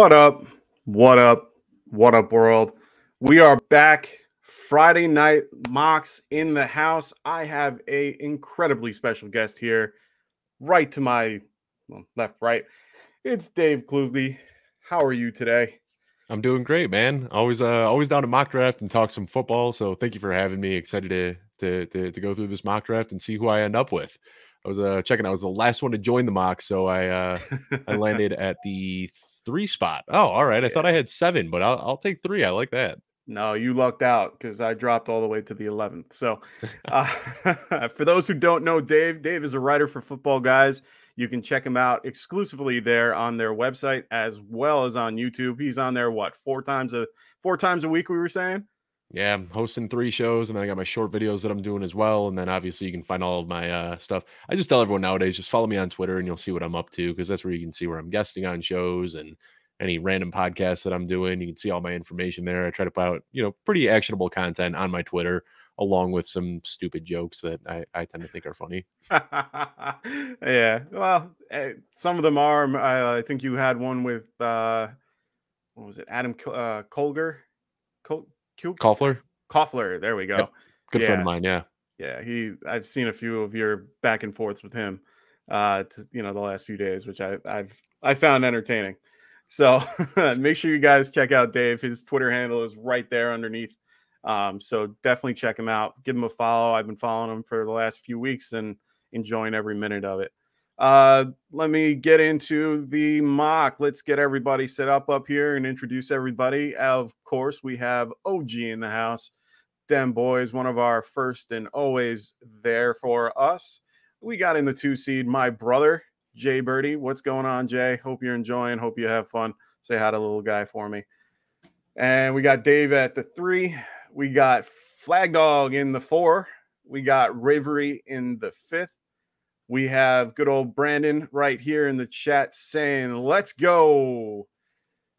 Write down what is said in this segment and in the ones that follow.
What up? What up? What up, world? We are back. Friday night mocks in the house. I have a incredibly special guest here, right to my well, left, right. It's Dave Kluge. How are you today? I'm doing great, man. Always, uh, always down to mock draft and talk some football. So thank you for having me. Excited to to to, to go through this mock draft and see who I end up with. I was uh, checking. I was the last one to join the mock, so I uh, I landed at the three spot. Oh, all right. I yeah. thought I had seven, but I'll, I'll take three. I like that. No, you lucked out because I dropped all the way to the 11th. So, uh, for those who don't know Dave, Dave is a writer for Football Guys. You can check him out exclusively there on their website as well as on YouTube. He's on there what four times a four times a week. We were saying. Yeah, I'm hosting three shows, and then I got my short videos that I'm doing as well. And then obviously you can find all of my uh, stuff. I just tell everyone nowadays, just follow me on Twitter, and you'll see what I'm up to because that's where you can see where I'm guesting on shows and any random podcasts that I'm doing. You can see all my information there. I try to put out, you know, pretty actionable content on my Twitter, along with some stupid jokes that I, I tend to think are funny. yeah, well, eh, some of them are. I think you had one with uh, what was it, Adam uh, Colger, Col- Koffler. Koffler. There we go. Yep. Good yeah. friend of mine. Yeah. Yeah. He. I've seen a few of your back and forths with him. Uh, to, you know, the last few days, which I, I've I found entertaining. So make sure you guys check out Dave. His Twitter handle is right there underneath. Um, so definitely check him out. Give him a follow. I've been following him for the last few weeks and enjoying every minute of it. Uh, let me get into the mock. Let's get everybody set up up here and introduce everybody. Of course, we have OG in the house. Dem Boys, one of our first and always there for us. We got in the two seed, my brother, Jay Birdie. What's going on, Jay? Hope you're enjoying. Hope you have fun. Say hi to little guy for me. And we got Dave at the three. We got Flag Dog in the four. We got Ravery in the fifth. We have good old Brandon right here in the chat saying, let's go.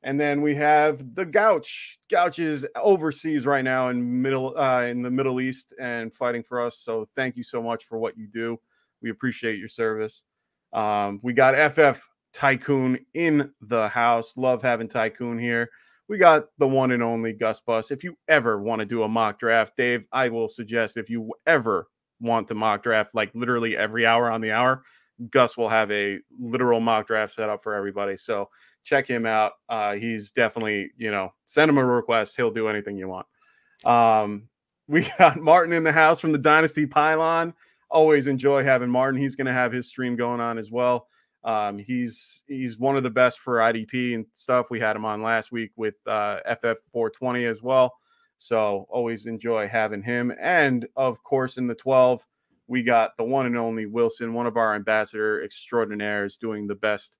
And then we have the Gouch. Gouch is overseas right now in middle uh, in the Middle East and fighting for us. So thank you so much for what you do. We appreciate your service. Um, we got FF Tycoon in the house. Love having Tycoon here. We got the one and only Gus Bus. If you ever want to do a mock draft, Dave, I will suggest if you ever want to mock draft like literally every hour on the hour, Gus will have a literal mock draft set up for everybody. So check him out. Uh, he's definitely, you know, send him a request. He'll do anything you want. Um, we got Martin in the house from the Dynasty Pylon. Always enjoy having Martin. He's going to have his stream going on as well. Um, he's he's one of the best for IDP and stuff. We had him on last week with uh, FF420 as well. So always enjoy having him. And of course, in the 12, we got the one and only Wilson, one of our ambassador extraordinaires, doing the best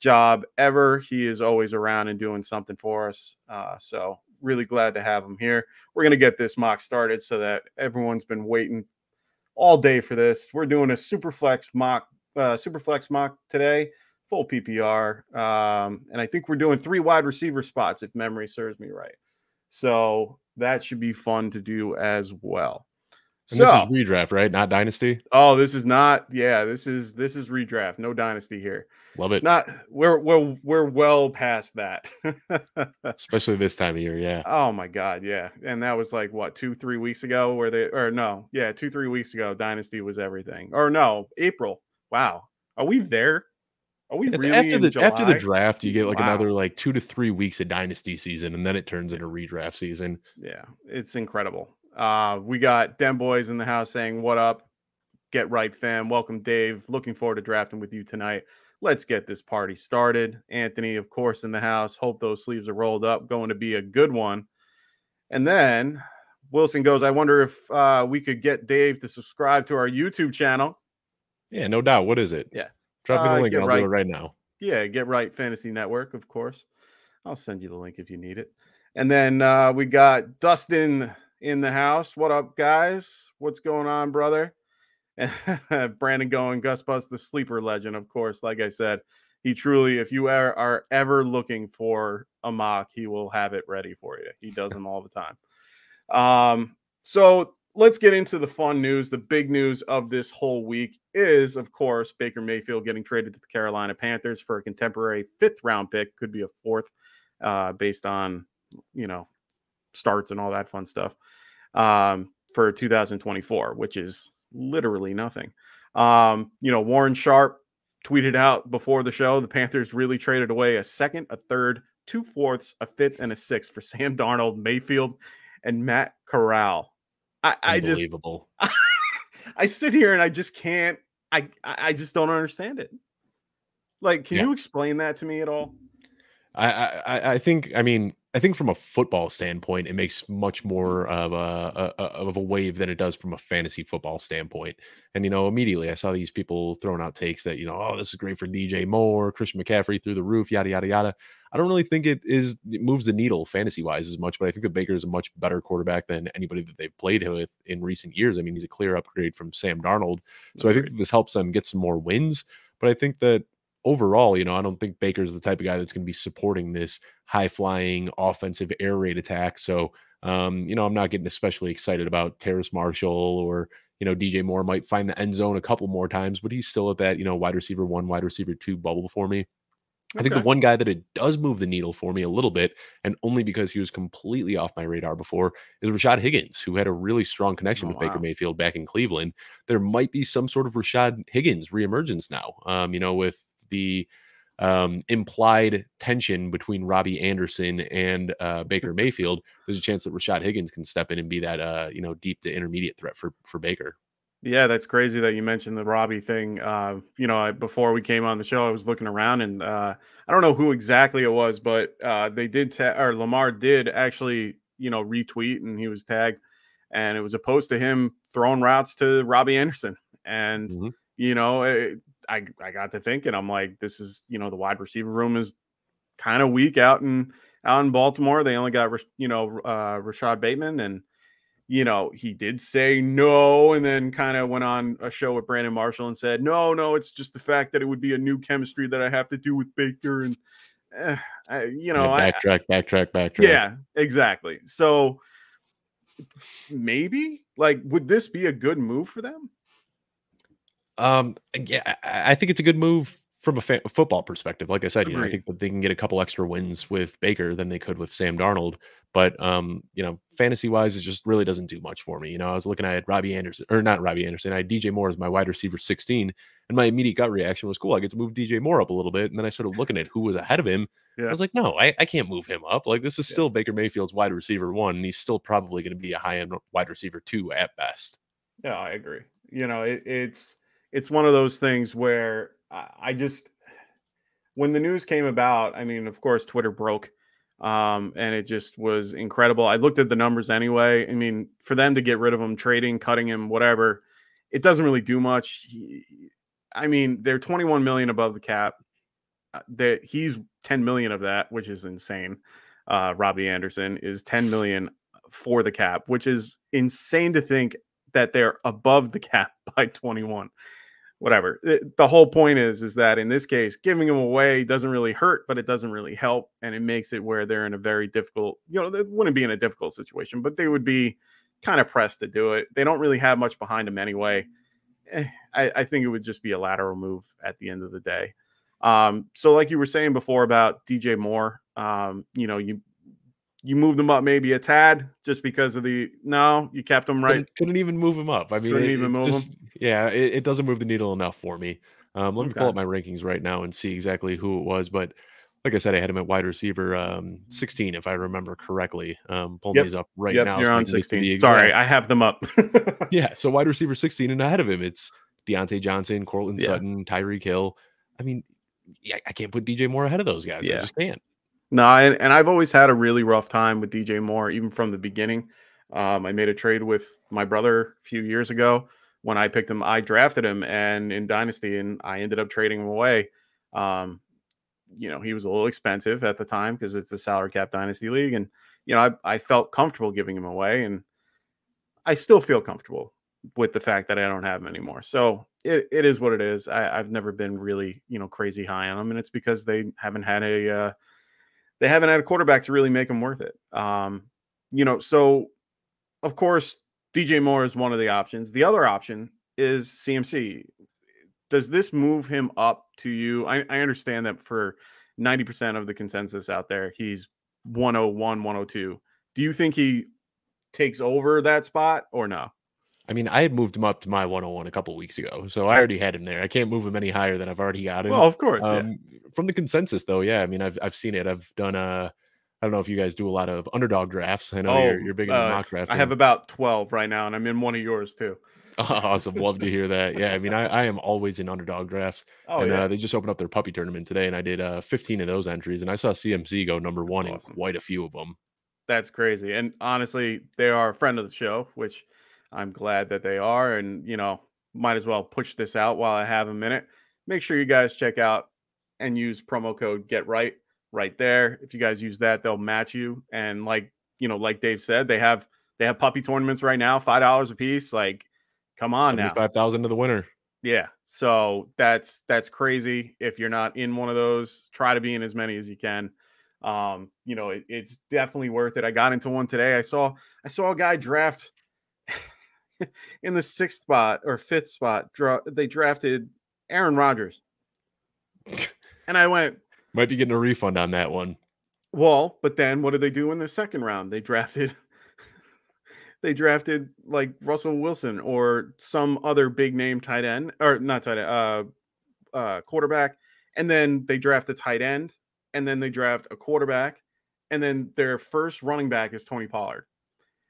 job ever. He is always around and doing something for us. Uh, so really glad to have him here. We're going to get this mock started so that everyone's been waiting all day for this. We're doing a super flex mock, uh, super flex mock today, full PPR. Um, and I think we're doing three wide receiver spots if memory serves me right. So that should be fun to do as well. And so, this is redraft, right? Not dynasty. Oh, this is not. Yeah, this is this is redraft. No dynasty here. Love it. Not we're we're we're well past that. Especially this time of year, yeah. Oh my god, yeah. And that was like what two three weeks ago, where they or no, yeah, two three weeks ago, dynasty was everything. Or no, April. Wow, are we there? Are we it's really after the July? after the draft? You get like wow. another like two to three weeks of dynasty season, and then it turns into redraft season. Yeah, it's incredible. Uh, we got Dem Boys in the house saying, "What up? Get right, fam. Welcome, Dave. Looking forward to drafting with you tonight. Let's get this party started." Anthony, of course, in the house. Hope those sleeves are rolled up. Going to be a good one. And then Wilson goes, "I wonder if uh, we could get Dave to subscribe to our YouTube channel." Yeah, no doubt. What is it? Yeah. Drop me the uh, link. I'll right. do it right now. Yeah, get right fantasy network, of course. I'll send you the link if you need it. And then uh, we got Dustin in the house. What up, guys? What's going on, brother? Brandon going, Gus Bus, the sleeper legend, of course. Like I said, he truly, if you are, are ever looking for a mock, he will have it ready for you. He does them all the time. Um, so let's get into the fun news. The big news of this whole week is, of course, Baker Mayfield getting traded to the Carolina Panthers for a contemporary fifth round pick, could be a fourth, uh, based on you know starts and all that fun stuff um, for 2024, which is literally nothing. Um, you know, Warren Sharp tweeted out before the show the Panthers really traded away a second, a third, two fourths, a fifth, and a sixth for Sam Darnold, Mayfield, and Matt Corral. I, I just I sit here and I just can't I I just don't understand it. Like, can yeah. you explain that to me at all? I, I I think I mean I think from a football standpoint, it makes much mm. more of a, a, of a wave than it does from a fantasy football standpoint. And you know, immediately I saw these people throwing out takes that you know, oh, this is great for DJ Moore, Christian McCaffrey through the roof, yada yada yada. I don't really think it is it moves the needle fantasy wise as much, but I think that Baker is a much better quarterback than anybody that they've played with in recent years. I mean, he's a clear upgrade from Sam Darnold, so I think this helps them get some more wins. But I think that overall, you know, I don't think Baker's the type of guy that's going to be supporting this high flying offensive air raid attack. So, um, you know, I'm not getting especially excited about Terrace Marshall or, you know, DJ Moore might find the end zone a couple more times, but he's still at that, you know, wide receiver one, wide receiver two bubble for me. Okay. I think the one guy that it does move the needle for me a little bit, and only because he was completely off my radar before, is Rashard Higgins, who had a really strong connection oh, with wow. Baker Mayfield back in Cleveland. There might be some sort of Rashard Higgins reemergence now, um, you know, with the um, implied tension between Robbie Anderson and uh, Baker Mayfield, there's a chance that Rashard Higgins can step in and be that uh, you know deep to intermediate threat for for Baker. Yeah, that's crazy that you mentioned the Robbie thing. Uh, you know, I, before we came on the show, I was looking around and uh, I don't know who exactly it was, but uh, they did, ta- or Lamar did actually, you know, retweet and he was tagged, and it was post to him throwing routes to Robbie Anderson, and mm-hmm. you know, it, I I got to thinking, I'm like, this is you know the wide receiver room is kind of weak out in out in Baltimore. They only got you know uh, Rashod Bateman, and you know he did say no, and then kind of went on a show with Brandon Marshall and said no, no, it's just the fact that it would be a new chemistry that I have to do with Baker, and eh, I, you know, yeah, backtrack, I, backtrack, backtrack. Yeah, exactly. So maybe like would this be a good move for them? Um, yeah, I think it's a good move from a fa- football perspective. Like I said, you know, I think that they can get a couple extra wins with Baker than they could with Sam Darnold. But um, you know, fantasy wise, it just really doesn't do much for me. You know, I was looking at Robbie Anderson or not Robbie Anderson. I had DJ Moore as my wide receiver 16, and my immediate gut reaction was cool. I get to move DJ Moore up a little bit. And then I started looking at who was ahead of him. Yeah. I was like, no, I, I can't move him up. Like this is still yeah. Baker Mayfield's wide receiver one, and he's still probably going to be a high end wide receiver two at best. Yeah, I agree. You know, it, it's it's one of those things where I just when the news came about, I mean, of course, Twitter broke. Um, and it just was incredible. I looked at the numbers anyway. I mean, for them to get rid of him, trading, cutting him, whatever, it doesn't really do much. He, I mean, they're 21 million above the cap. Uh, that he's 10 million of that, which is insane. Uh, Robbie Anderson is 10 million for the cap, which is insane to think that they're above the cap by 21 whatever. It, the whole point is is that in this case, giving them away doesn't really hurt, but it doesn't really help, and it makes it where they're in a very difficult. You know, they wouldn't be in a difficult situation, but they would be kind of pressed to do it. They don't really have much behind them anyway. Eh, I, I, think it would just be a lateral move at the end of the day. Um, so, like you were saying before about DJ Moore, um, you know, you you moved them up maybe a tad just because of the no, you kept them right. Couldn't, couldn't even move them up. I mean, couldn't it, even move just, them. Yeah, it, it, doesn't move the needle enough for me. Um, let okay. me pull up my rankings right now and see exactly who it was. But like I said, I had him at wide receiver um, 16, if I remember correctly. Um, pulling yep. these up right yep, now. You're on 16. Sorry, I have them up. yeah, so wide receiver 16, and ahead of him, it's Diontae Johnson, Courtland yeah. Sutton, Tyreek Hill. I mean, yeah, I can't put DJ Moore ahead of those guys. Yeah. I just can't. No, and, and I've always had a really rough time with DJ Moore, even from the beginning. Um, I made a trade with my brother a few years ago when I picked him. I drafted him and in Dynasty, and I ended up trading him away. Um, you know, he was a little expensive at the time because it's a salary cap Dynasty league, and you know, I, I felt comfortable giving him away, and I still feel comfortable with the fact that I don't have him anymore. So it, it is what it is. I, have never been really, you know, crazy high on him, and it's because they haven't had a uh, they haven't had a quarterback to really make them worth it. Um, you know, so of course, DJ Moore is one of the options. The other option is CMC. Does this move him up to you? I, I understand that for 90% of the consensus out there, he's 101, 102. Do you think he takes over that spot or no? I mean, I had moved him up to my 101 a couple weeks ago, so I already had him there. I can't move him any higher than I've already got him. Well, of course. Um, yeah. From the consensus, though, yeah. I mean, I've I've seen it. I've done uh I don't know if you guys do a lot of underdog drafts. I know oh, you're, you're big into uh, mock drafts. I have about 12 right now, and I'm in one of yours too. awesome. Love to hear that. Yeah. I mean, I, I am always in underdog drafts. Oh, and yeah. uh, they just opened up their puppy tournament today, and I did uh, 15 of those entries, and I saw CMC go number one awesome. in quite a few of them. That's crazy. And honestly, they are a friend of the show, which I'm glad that they are. And, you know, might as well push this out while I have a minute. Make sure you guys check out and use promo code get right right there. If you guys use that, they'll match you. And like, you know, like Dave said, they have they have puppy tournaments right now, five dollars a piece. Like, come on now. Five thousand to the winner. Yeah. So that's that's crazy. If you're not in one of those, try to be in as many as you can. Um, you know, it, it's definitely worth it. I got into one today. I saw I saw a guy draft in the sixth spot or fifth spot. Draw they drafted Aaron Rodgers. And I went, might be getting a refund on that one. Well, but then what did they do in the second round? They drafted they drafted like Russell Wilson or some other big name tight end or not tight end, uh, uh, quarterback, and then they draft a tight end, and then they draft a quarterback, and then their first running back is Tony Pollard.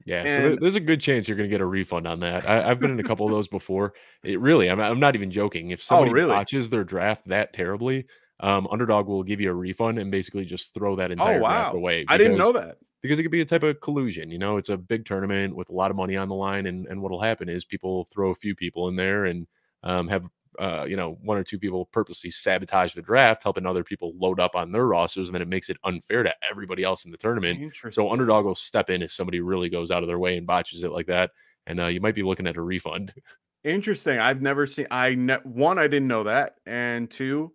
Yeah, and, so there's a good chance you're going to get a refund on that. I, have been in a couple of those before. It really, I'm, I'm not even joking. If oh, somebody oh, really? watches their draft that terribly, um, Underdog will give you a refund and basically just throw that oh, entire oh, wow. draft away. Because, I didn't know that because it could be a type of collusion. You know, it's a big tournament with a lot of money on the line, and and what'll happen is people throw a few people in there and um, have uh, you know one or two people purposely sabotage the draft, helping other people load up on their rosters, and then it makes it unfair to everybody else in the tournament. So underdog will step in if somebody really goes out of their way and botches it like that, and uh, you might be looking at a refund. Interesting. I've never seen. I ne- one, I didn't know that, and two,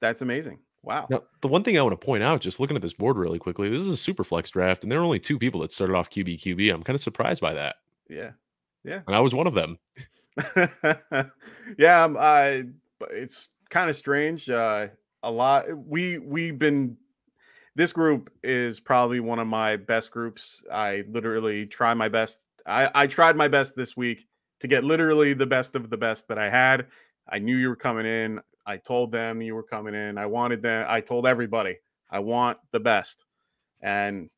that's amazing. Wow. Now, the one thing I want to point out, just looking at this board really quickly, this is a super flex draft, and there are only two people that started off QB QB. I'm kind of surprised by that. Yeah. Yeah. And I was one of them. yeah. Um, I, it's kind of strange. Uh, a lot. We, we've been, this group is probably one of my best groups. I literally try my best. I, I tried my best this week to get literally the best of the best that I had. I knew you were coming in. I told them you were coming in. I wanted them. I told everybody I want the best, and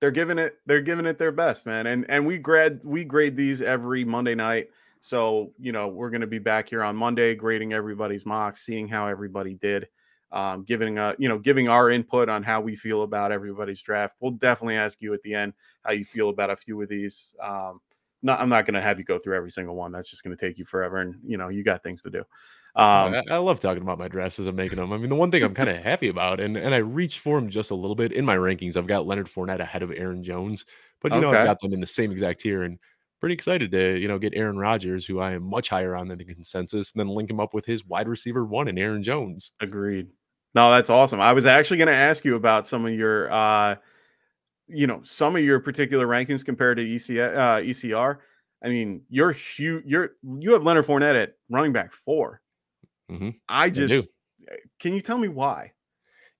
they're giving it. They're giving it their best, man. And and we grade we grade these every Monday night. So you know we're going to be back here on Monday grading everybody's mocks, seeing how everybody did, um, giving a you know giving our input on how we feel about everybody's draft. We'll definitely ask you at the end how you feel about a few of these. Um, not, I'm not going to have you go through every single one. That's just going to take you forever, and you know you got things to do. Um, I, I, love talking about my drafts as I'm making them. I mean, the one thing I'm kind of happy about, and and I reached for him just a little bit in my rankings. I've got Leonard Fournette ahead of Aaron Jones, but you okay. know I've got them in the same exact tier, and pretty excited to you know get Aaron Rodgers, who I am much higher on than the consensus, and then link him up with his wide receiver one and Aaron Jones. Agreed. No, that's awesome. I was actually going to ask you about some of your, uh, you know, some of your particular rankings compared to EC, uh, ECR. I mean, you're huge. You're you have Leonard Fournette at running back four. Mm-hmm. I just I eh, can you tell me why?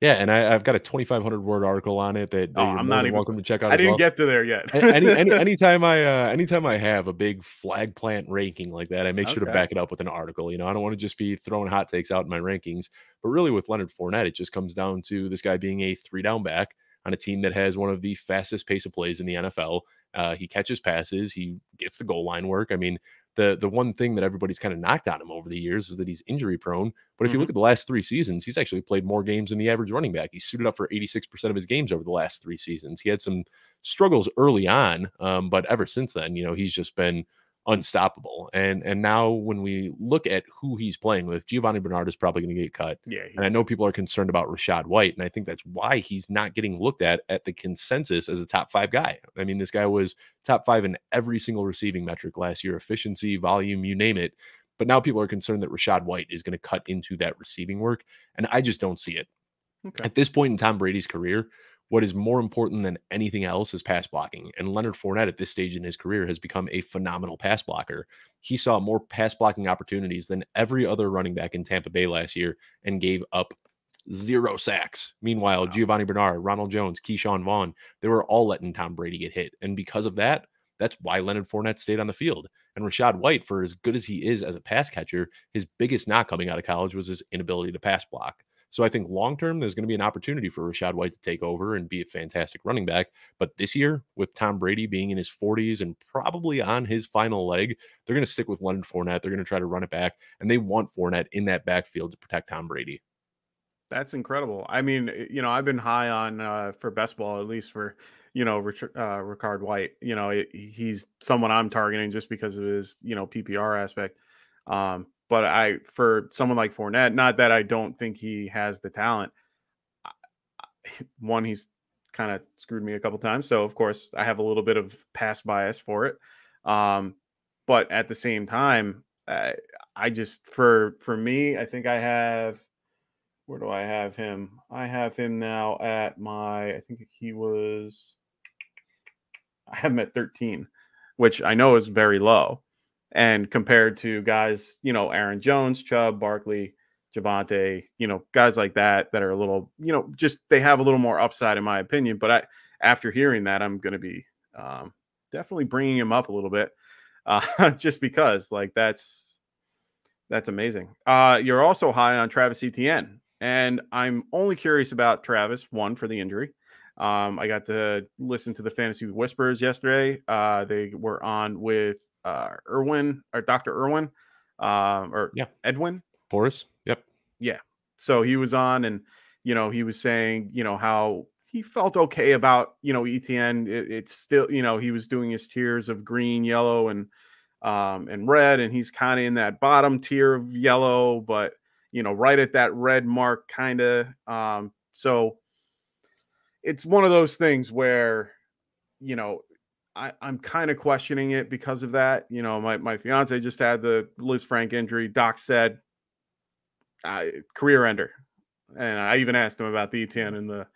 Yeah, and I, have got a 2,500 word article on it that, that oh, I'm not even welcome to check out. I didn't well. get to there yet. any, any anytime I uh, anytime I have a big flag plant ranking like that, I make sure okay. to back it up with an article. You know, I don't want to just be throwing hot takes out in my rankings, but really with Leonard Fournette, it just comes down to this guy being a three down back on a team that has one of the fastest pace of plays in the NFL. Uh, he catches passes, he gets the goal line work. I mean, the the one thing that everybody's kind of knocked on him over the years is that he's injury prone. But if mm-hmm. you look at the last three seasons, he's actually played more games than the average running back. He's suited up for 86% of his games over the last three seasons. He had some struggles early on, um, but ever since then, you know, he's just been unstoppable. And and now when we look at who he's playing with, Giovani Bernard is probably going to get cut. Yeah, and I know people are concerned about Rachaad White, and I think that's why he's not getting looked at at the consensus as a top five guy. I mean, this guy was top five in every single receiving metric last year, efficiency, volume, you name it. But now people are concerned that Rachaad White is going to cut into that receiving work, and I just don't see it. Okay. At this point in Tom Brady's career, what is more important than anything else is pass blocking. And Leonard Fournette at this stage in his career has become a phenomenal pass blocker. He saw more pass blocking opportunities than every other running back in Tampa Bay last year and gave up zero sacks. Meanwhile, wow. Giovani Bernard, Ronald Jones, Ke'Shawn Vaughn, they were all letting Tom Brady get hit. And because of that, that's why Leonard Fournette stayed on the field. And Rachaad White, for as good as he is as a pass catcher, his biggest knock coming out of college was his inability to pass block. So I think long term, there's going to be an opportunity for Rachaad White to take over and be a fantastic running back. But this year, with Tom Brady being in his 40s and probably on his final leg, they're going to stick with Leonard Fournette. They're going to try to run it back, and they want Fournette in that backfield to protect Tom Brady. That's incredible. I mean, eh, you know, I've been high on uh, for best ball, at least for you know Richard uh, Rachaad White. You know, he's someone I'm targeting just because of his you know PPR aspect. Um, but I for someone like Fournette, not that I don't think he has the talent. One, he's kind of screwed me a couple times, so of course I have a little bit of pass bias for it. Um, but at the same time, I, I just for for me, I think I have where do I have him? I have him now at my, I think he was, I have him at 13, which I know is very low. And compared to guys, you know, Aaron Jones, Chubb, Barkley, Javonte, you know, guys like that, that are a little, you know, just they have a little more upside in my opinion. But I, after hearing that, I'm going to be um, definitely bringing him up a little bit uh, just because, like, that's, that's amazing. Uh, you're also high on Travis Etienne, and I'm only curious about Travis, one, for the injury. Um, I got to listen to the Fantasy Whispers yesterday. Uh, they were on with uh, Irwin or Dr. Irwin um, or yeah. Edwin. Boris. Yep. Yeah. So he was on and, you know, he was saying, you know, how he felt okay about, you know, Etienne. It, it's still, you know, he was doing his tiers of green, yellow, and um, and red, and he's kind of in that bottom tier of yellow, but you know, right at that red mark, kind of. Um, so it's one of those things where, you know, I, am kind of questioning it because of that. You know, my, my fiance just had the Lisfranc injury. Doc said uh, career ender. And I even asked him about the Etienne in the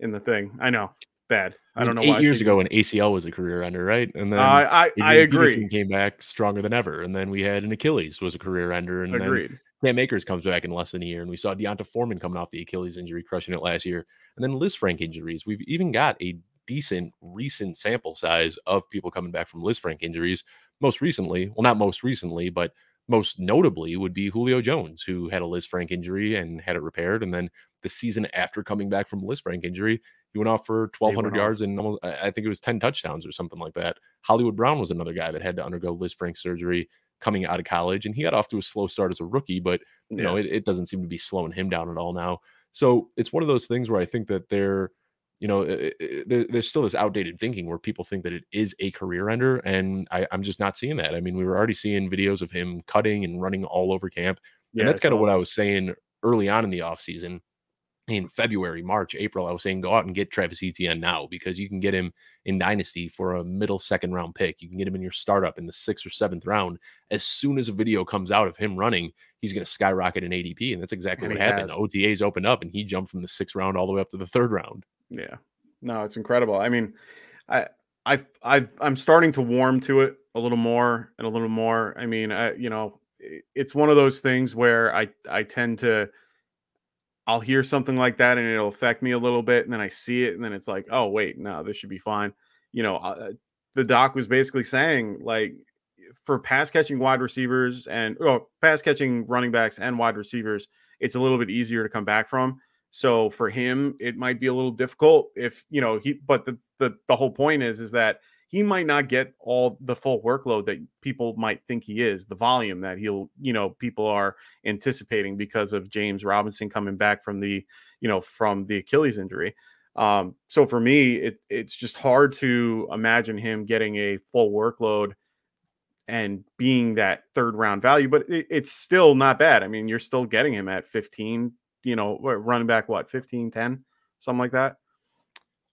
in the thing. I know bad. I, don't know. Eight years ago, when ACL was a career ender, right? And then uh, I I agree. Peterson came back stronger than ever, and then we had an Achilles was a career ender, and agreed. then Cam Akers comes back in less than a year, and we saw D'Onta Foreman coming off the Achilles injury, crushing it last year, and then Lisfranc injuries. We've even got a decent recent sample size of people coming back from Lisfranc injuries. Most recently, well, not most recently, but most notably would be Julio Jones, who had a Lisfranc injury and had it repaired, and then the season after coming back from Lisfranc injury, he went off for 1,200 yards off. and almost, I think it was 10 touchdowns or something like that. Hollywood Brown was another guy that had to undergo Lisfranc surgery coming out of college, and he got off to a slow start as a rookie, but you yeah. know it, it, doesn't seem to be slowing him down at all now. So it's one of those things where I think that they're, you know, eh, eh, eh, it, it, there's still this outdated thinking where people think that it is a career ender, and I, am just not seeing that. I mean, we were already seeing videos of him cutting and running all over camp, yeah, and that's kind of what I was saying early on in the offseason in February, March, April, I was saying go out and get Travis Etienne now because you can get him in Dynasty for a middle second round pick. You can get him in your startup in the sixth or seventh round. As soon as a video comes out of him running, he's going to skyrocket in ADP. And that's exactly and what happened. Has. OTAs opened up and he jumped from the sixth round all the way up to the third round. Yeah. No, it's incredible. I mean, I, I've, I've, I'm starting to warm to it a little more and a little more. I mean, I, you know, it's one of those things where I, I tend to, I'll hear something like that and it'll affect me a little bit. And then I see it and then it's like, oh, wait, no, this should be fine. You know, the doc was basically saying, like, for pass catching wide receivers and oh, pass catching running backs and wide receivers, it's a little bit easier to come back from. So for him, it might be a little difficult if, you know, he, but the, the, the whole point is, is that he might not get all the full workload that people might think he is, the volume that he'll, you know, people are anticipating because of James Robinson coming back from the, you know, from the Achilles injury. Um, so for me, it, it's just hard to imagine him getting a full workload and being that third round value, but it, it's still not bad. I mean, you're still getting him at 15, you know, running back, what, 15, 10, something like that.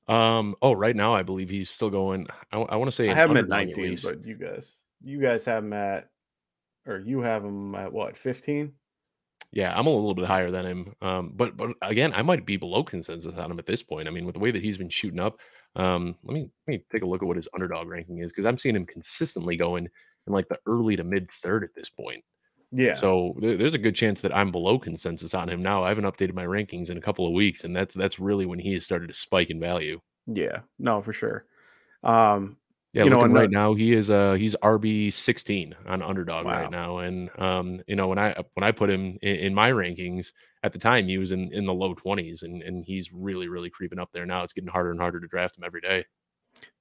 Um. Oh, right now I believe he's still going. I, I want to say I have him at 19, at but you guys, you guys have him at, or you have him at what 15? Yeah, I'm a little bit higher than him. Um, but but again, I might be below consensus on him at this point. I mean, with the way that he's been shooting up, um, let me let me take a look at what his underdog ranking is because I'm seeing him consistently going in like the early to mid third at this point. Yeah. So th- there's a good chance that I'm below consensus on him now. I haven't updated my rankings in a couple of weeks, and that's that's really when he has started to spike in value. Yeah. No, for sure. Um, Yeah, You know, ano- right now, he is uh he's RB 16 on underdog Wow. right now, and um you know when I when I put him in, in my rankings at the time, he was in in the low 20s, and and he's really really creeping up there now. It's getting harder and harder to draft him every day.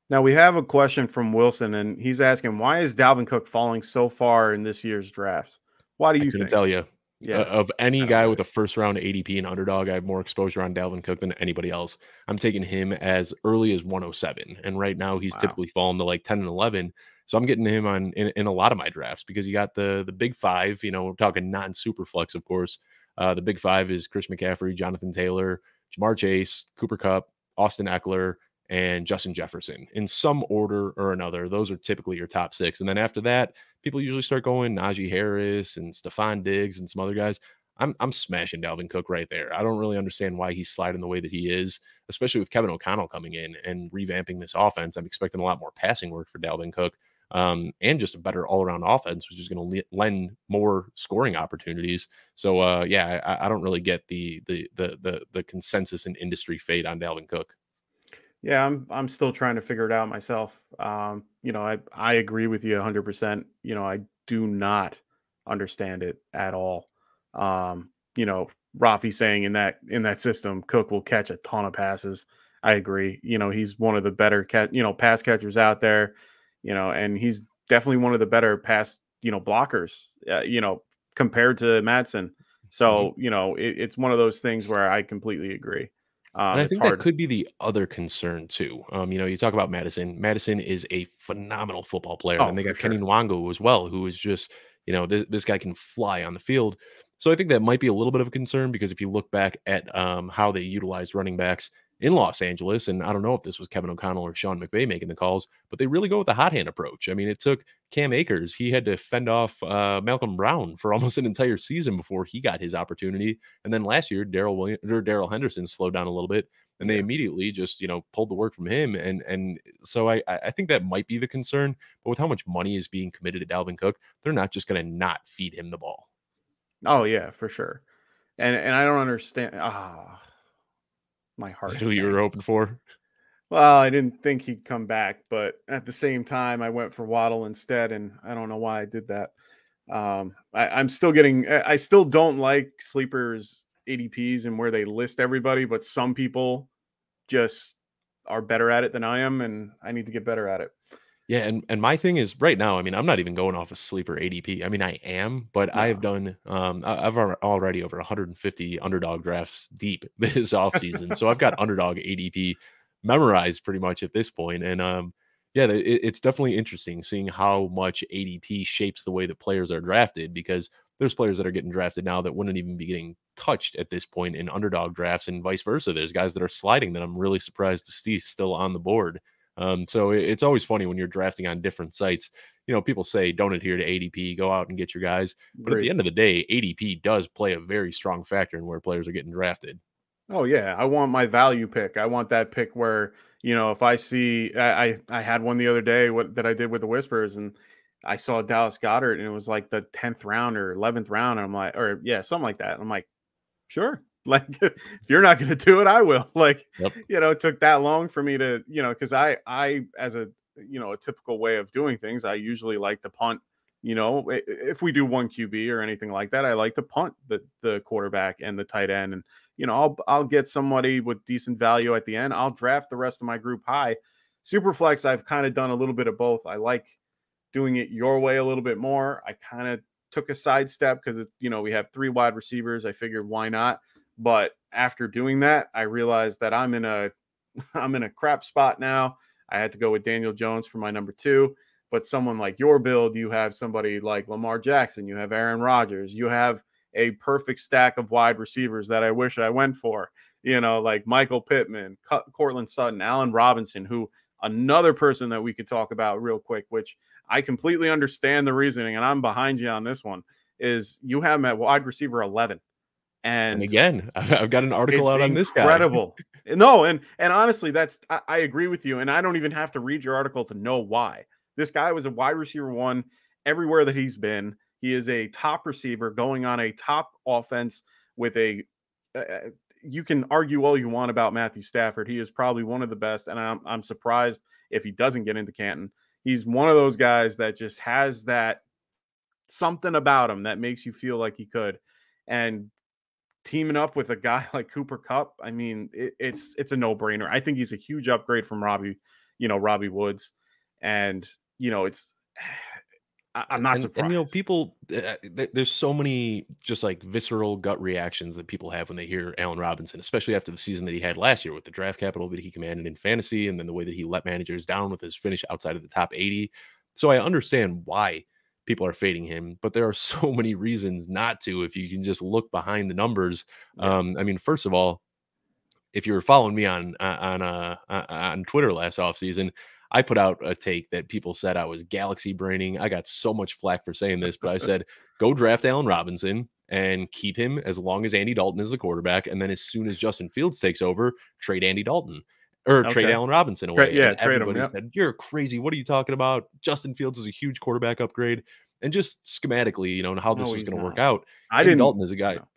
Now we have a question from Wilson, and he's asking, "Why is Dalvin Cook falling so far in this year's drafts? Why do I you couldn't think?" tell you. Yeah, Uh, of any guy with a first round ADP and underdog, I have more exposure on Dalvin Cook than anybody else. I'm taking him as early as 107, and right now he's Wow. typically fallen to like 10 and 11. So I'm getting him on in, in a lot of my drafts because you got the the big five. You know, we're talking non super flex, of course. Uh, the big five is Chris McCaffrey, Jonathan Taylor, Ja'Marr Chase, Cooper Kupp, Austin Ekeler, and Justin Jefferson in some order or another. Those are typically your top six, and then after that, people usually start going Najee Harris and Stefon Diggs and some other guys. I'm I'm smashing Dalvin Cook right there. I don't really understand why he's sliding the way that he is, especially with Kevin O'Connell coming in and revamping this offense. I'm expecting a lot more passing work for Dalvin Cook, um, and just a better all around offense, which is going to lend more scoring opportunities. So, uh, yeah, I, I don't really get the, the the the the consensus and industry fade on Dalvin Cook. Yeah. I'm I'm still trying to figure it out myself. Um, you know, I I agree with you 100. percent You know, I do not understand it at all. Um, you know, Rafi saying in that in that system, Cook will catch a ton of passes. I agree. You know, he's one of the better cat, you know, pass catchers out there. You know, and he's definitely one of the better pass, you know, blockers. Uh, you know, compared to Mattison. So you know, it, it's one of those things where I completely agree. Um, And I think hard. that could be the other concern too. Um, you know, you talk about Mattison. Mattison is a phenomenal football player, Oh, and they got Kenny sure. Nwangwu as well, who is just, you know, this, this guy can fly on the field. So I think that might be a little bit of a concern because if you look back at um, how they utilized running backs in Los Angeles, and I don't know if this was Kevin O'Connell or Sean McVay making the calls, but they really go with the hot hand approach. I mean, it took Cam Akers; he had to fend off uh, Malcolm Brown for almost an entire season before he got his opportunity. And then last year, Daryl William or Darrell Henderson slowed down a little bit, and they Yeah. immediately just you know pulled the work from him. And and so I I think that might be the concern. But with how much money is being committed to Dalvin Cook, they're not just going to not feed him the ball. Oh yeah, for sure. And and I don't understand. Ah, my heart. who you were hoping for? Well, I didn't think he'd come back, but at the same time, I went for Waddle instead, and I don't know why I did that. Um, I, I'm still getting. I still don't like sleepers ADPs and where they list everybody, but some people just are better at it than I am, and I need to get better at it. Yeah, and and my thing is right now, I mean, I'm not even going off a sleeper ADP. I mean, I am, but I have done um I've already over 150 underdog drafts deep this offseason. So I've got underdog ADP memorized pretty much at this point. And um yeah, it, it's definitely interesting seeing how much ADP shapes the way that players are drafted because there's players that are getting drafted now that wouldn't even be getting touched at this point in underdog drafts and vice versa. There's guys that are sliding that I'm really surprised to see still on the board. Um, so it- it's always funny when you're drafting on different sites. You know, people say don't adhere to ADP, go out and get your guys. But at the end of the day, ADP does play a very strong factor in where players are getting drafted. Oh yeah, I want my value pick. I want that pick where you know if I see I I, I had one the other day what that I did with the Whispers and I saw Dallas Goedert and it was like the tenth round or eleventh round and I'm like or yeah something like that. I'm like sure like if you're not going to do it I will like Yep. you know it took that long for me to you know because I I as a you know a typical way of doing things I usually like to punt you know if we do one QB or anything like that I like to punt the the quarterback and the tight end and you know, I'll I'll get somebody with decent value at the end. I'll draft the rest of my group high. Superflex, I've kind of done a little bit of both. I like doing it your way a little bit more. I kind of took a sidestep because you know we have three wide receivers. I figured why not. But after doing that, I realized that I'm in a I'm in a crap spot now. I had to go with Daniel Jones for my number two. But someone like your build, you have somebody like Lamar Jackson, you have Aaron Rodgers, you have a perfect stack of wide receivers that I wish I went for. You know, like Michael Pittman, Co- Courtland Sutton, Allen Robinson, who another person that we could talk about real quick, which I completely understand the reasoning, and I'm behind you on this one. is you have him at wide receiver 11. And, and again, I've got an article out on this guy. Incredible. no, and and honestly, that's I, I agree with you. And I don't even have to read your article to know why. This guy was a wide receiver one everywhere that he's been. He is a top receiver going on a top offense with a. Uh, you can argue all you want about Matthew Stafford. He is probably one of the best, and I'm I'm surprised if he doesn't get into Canton. He's one of those guys that just has that something about him that makes you feel like he could. And teaming up with a guy like Cooper Kupp, I mean, it, it's it's a no brainer. I think he's a huge upgrade from Robbie, you know, Robbie Woods, and you know, it's I, am not and, surprised. And, you know, people, uh, there's so many just like visceral gut reactions that people have when they hear Allen Robinson, especially after the season that he had last year with the draft capital that he commanded in fantasy, and then the way that he let managers down with his finish outside of the top 80. So I understand why people are fading him, but there are so many reasons not to if you can just look behind the numbers. Yeah. Um, I mean, first of all, if you were following me on uh, on uh, on Twitter last offseason, I put out a take that people said I was galaxy braining. I got so much flack for saying this, but I said, go draft Allen Robinson and keep him as long as Andy Dalton is the quarterback. And then as soon as Justin Fields takes over, trade Andy Dalton or okay. trade Allen Robinson away. Tra- yeah, and trade everybody him, yeah. said, You're crazy. What are you talking about? Justin Fields is a huge quarterback upgrade. And just schematically, you know, and how this no, was going to work out. I Andy didn't. Dalton is a guy. No.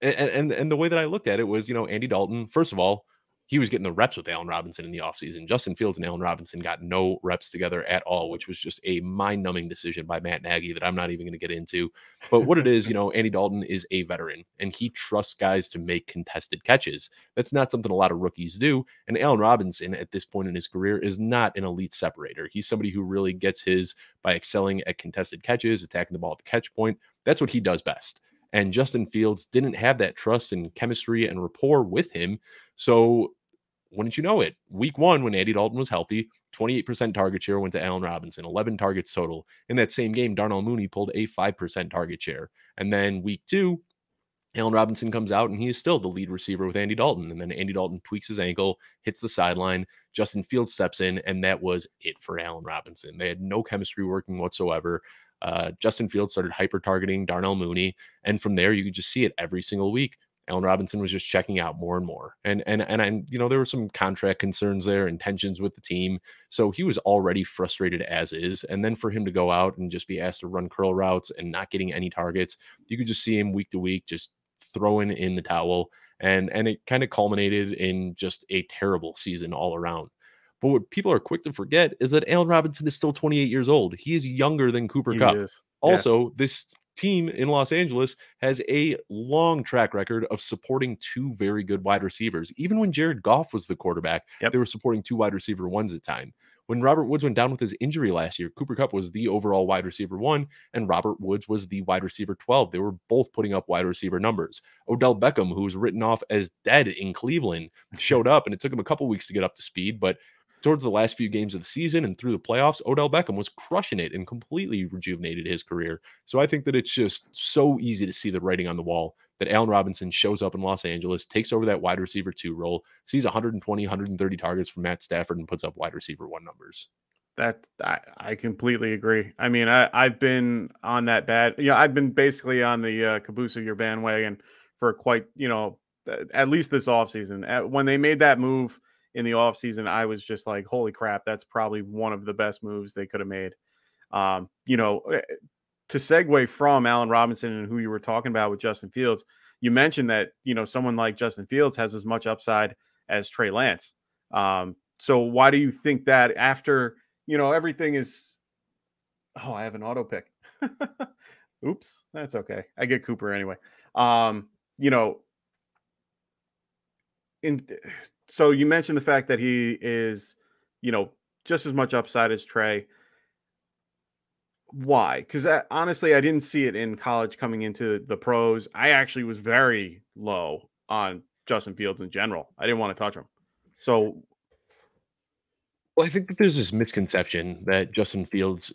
And, and and the way that I looked at it was, you know, Andy Dalton, first of all, he was getting the reps with Allen Robinson in the offseason. Justin Fields and Allen Robinson got no reps together at all, which was just a mind numbing decision by Matt Nagy that I'm not even going to get into. But what it is, you know, Andy Dalton is a veteran and he trusts guys to make contested catches. That's not something a lot of rookies do. And Allen Robinson at this point in his career is not an elite separator. He's somebody who really gets his by excelling at contested catches, attacking the ball at the catch point. That's what he does best. And Justin Fields didn't have that trust and chemistry and rapport with him. So wouldn't you know it? Week one, when Andy Dalton was healthy, 28% target share went to Allen Robinson, 11 targets total. In that same game, Darnell Mooney pulled a 5% target share. And then week two, Allen Robinson comes out and he is still the lead receiver with Andy Dalton. And then Andy Dalton tweaks his ankle, hits the sideline. Justin Fields steps in, and that was it for Allen Robinson. They had no chemistry working whatsoever. Uh, Justin Fields started hyper targeting Darnell Mooney. And from there, you could just see it every single week. Allen Robinson was just checking out more and more. And and and I, you know, there were some contract concerns there and tensions with the team. So he was already frustrated as is. And then for him to go out and just be asked to run curl routes and not getting any targets, you could just see him week to week just throwing in the towel. And and it kind of culminated in just a terrible season all around. But what people are quick to forget is that Allen Robinson is still 28 years old. He is younger than Cooper he Kupp. Is. Also, yeah. this team in Los Angeles has a long track record of supporting two very good wide receivers. Even when Jared Goff was the quarterback, yep. they were supporting two wide receiver ones at time. When Robert Woods went down with his injury last year, Cooper Kupp was the overall wide receiver one, and Robert Woods was the wide receiver 12. They were both putting up wide receiver numbers. Odell Beckham, who was written off as dead in Cleveland, showed up, and it took him a couple weeks to get up to speed, but towards the last few games of the season and through the playoffs, Odell Beckham was crushing it and completely rejuvenated his career. So I think that it's just so easy to see the writing on the wall that Allen Robinson shows up in Los Angeles, takes over that wide receiver two role, sees 120, 130 targets from Matt Stafford, and puts up wide receiver one numbers. That I, I completely agree. I mean, I, I've been on that bad. Yeah, you know, I've been basically on the uh, caboose of your bandwagon for quite, you know, at least this offseason. When they made that move in the offseason, I was just like, holy crap, that's probably one of the best moves they could have made. Um, you know, eh, to segue from Allen Robinson and who you were talking about with Justin Fields, you mentioned that, you know, someone like Justin Fields has as much upside as Trey Lance. Um, so why do you think that after, you know, everything is, oh, I have an auto pick. Oops, that's okay. I get Cooper anyway. Um, you know, in so you mentioned the fact that he is, you know, just as much upside as Trey. Why? Because uh, honestly, I didn't see it in college coming into the pros. I actually was very low on Justin Fields in general. I didn't want to touch him. So, well, I think that there's this misconception that Justin Fields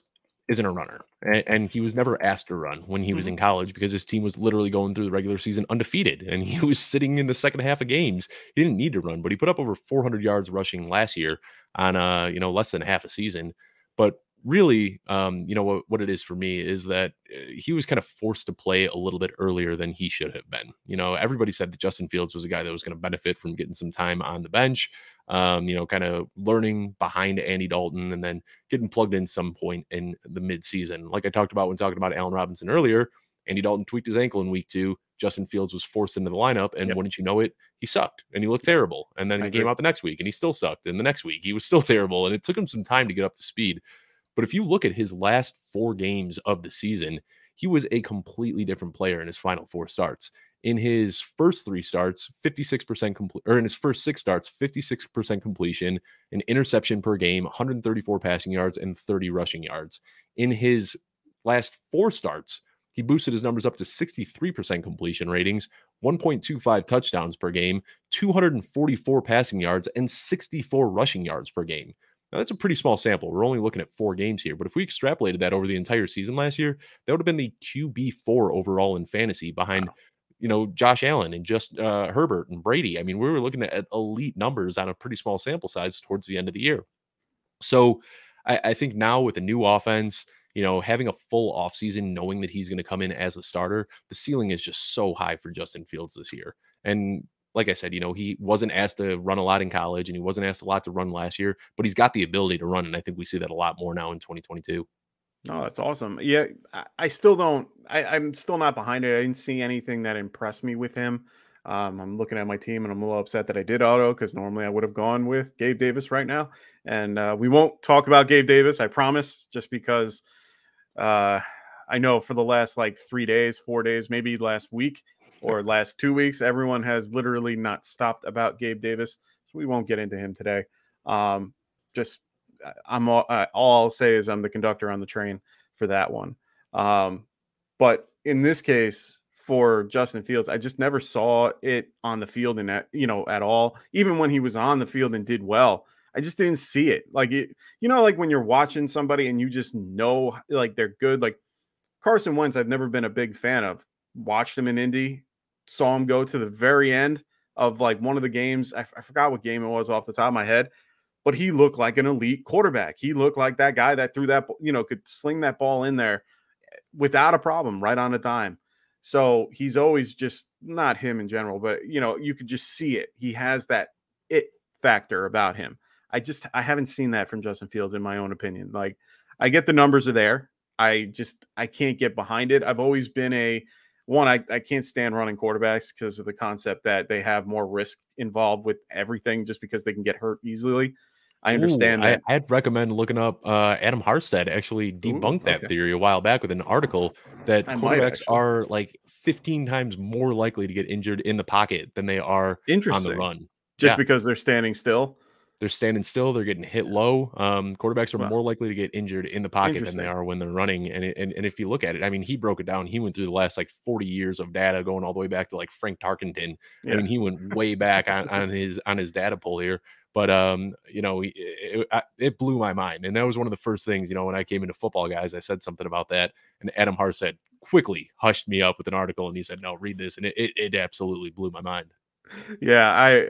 isn't a runner. And, and, he was never asked to run when he mm-hmm. was in college because his team was literally going through the regular season undefeated. And he was sitting in the second half of games. He didn't need to run, but he put up over 400 yards rushing last year on, uh, you know, less than half a season. But really, um, you know, what, what it is for me is that uh, he was kind of forced to play a little bit earlier than he should have been. You know, everybody said that Justin Fields was a guy that was going to benefit from getting some time on the bench, um, you know, kind of learning behind Andy Dalton and then getting plugged in some point in the midseason. Like I talked about when talking about Allen Robinson earlier, Andy Dalton tweaked his ankle in week two. Justin Fields was forced into the lineup, and yep. wouldn't you know it, he sucked and he looked terrible. And then I he agree. came out the next week and he still sucked. And the next week he was still terrible. And it took him some time to get up to speed. But if you look at his last four games of the season, he was a completely different player in his final four starts. In his first three starts, 56% complete, or in his first six starts, 56% completion, an interception per game, 134 passing yards, and 30 rushing yards. In his last four starts, he boosted his numbers up to 63% completion ratings, 1.25 touchdowns per game, 244 passing yards, and 64 rushing yards per game. Now, that's a pretty small sample. We're only looking at four games here, but if we extrapolated that over the entire season last year, that would have been the QB4 overall in fantasy behind, wow. You know, Josh Allen and just uh, Herbert and Brady. I mean, we were looking at elite numbers on a pretty small sample size towards the end of the year. So I, I think now with a new offense, you know, having a full offseason, knowing that he's going to come in as a starter, the ceiling is just so high for Justin Fields this year. And like I said, you know, he wasn't asked to run a lot in college and he wasn't asked a lot to run last year, but he's got the ability to run. And I think we see that a lot more now in 2022. Oh, that's awesome. Yeah, I, I still don't, I, I'm still not behind it. I didn't see anything that impressed me with him. Um, I'm looking at my team and I'm a little upset that I did auto because normally I would have gone with Gabe Davis right now. And uh, we won't talk about Gabe Davis, I promise, just because uh, I know for the last like three days, four days, maybe last week, or last two weeks. Everyone has literally not stopped about Gabe Davis. So we won't get into him today. Um, just I'm all, uh, all I'll say is I'm the conductor on the train for that one. Um, but in this case, for Justin Fields, I just never saw it on the field and at you know at all. Even when he was on the field and did well, I just didn't see it. Like it, you know, like when you're watching somebody and you just know like they're good. Like Carson Wentz, I've never been a big fan of. Watched him in Indy, saw him go to the very end of like one of the games. I, f- I forgot what game it was off the top of my head, but he looked like an elite quarterback. He looked like that guy that threw that, you know, could sling that ball in there eh, without a problem, right on a dime. So he's always just not him in general, but you know, you could just see it. He has that it factor about him. I just I haven't seen that from Justin Fields in my own opinion. Like I get the numbers are there. I just I can't get behind it. I've always been a one, I, I can't stand running quarterbacks because of the concept that they have more risk involved with everything just because they can get hurt easily. I understand Ooh, that. I, would recommend looking up uh, Adam Harstad actually debunked Ooh, okay. that theory a while back with an article that I quarterbacks are like 15 times more likely to get injured in the pocket than they are on the run. Just yeah. because they're standing still they're standing still, they're getting hit low. Um, quarterbacks are wow. more likely to get injured in the pocket than they are when they're running. And, it, and and if you look at it, I mean, he broke it down. He went through the last like 40 years of data, going all the way back to like Frank Tarkenton. Yeah. I mean, he went way back on, on his on his data pull here. But um, you know, it, it, it, blew my mind, and that was one of the first things. You know, when I came into football, guys, I said something about that, and Adam Harstad quickly hushed me up with an article, and he said, "No, read this," and it, it, it absolutely blew my mind. Yeah, I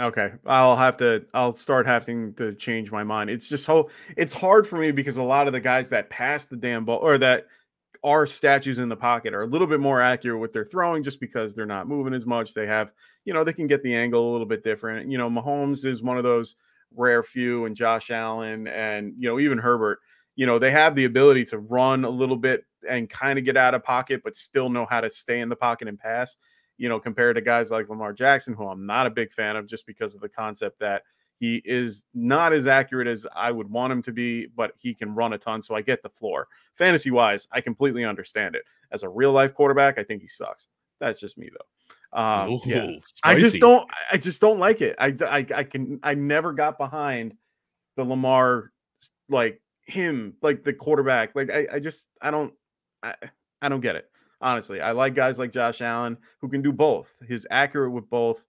Okay, I'll have to. I'll start having to change my mind. It's just so it's hard for me because a lot of the guys that pass the damn ball or that are statues in the pocket are a little bit more accurate with their throwing just because they're not moving as much. They have, you know, they can get the angle a little bit different. You know, Mahomes is one of those rare few, and Josh Allen, and you know, even Herbert. You know, they have the ability to run a little bit and kind of get out of pocket, but still know how to stay in the pocket and pass you know, compared to guys like Lamar Jackson, who I'm not a big fan of just because of the concept that he is not as accurate as I would want him to be, but he can run a ton. So I get the floor. Fantasy wise, I completely understand it. As a real life quarterback, I think he sucks. That's just me though. Um, Ooh, yeah, spicy. I just don't. I just don't like it. I, I I can. I never got behind the Lamar like him like the quarterback. Like I I just I don't I I don't get it. Honestly, I like guys like Josh Allen who can do both. He's accurate with both.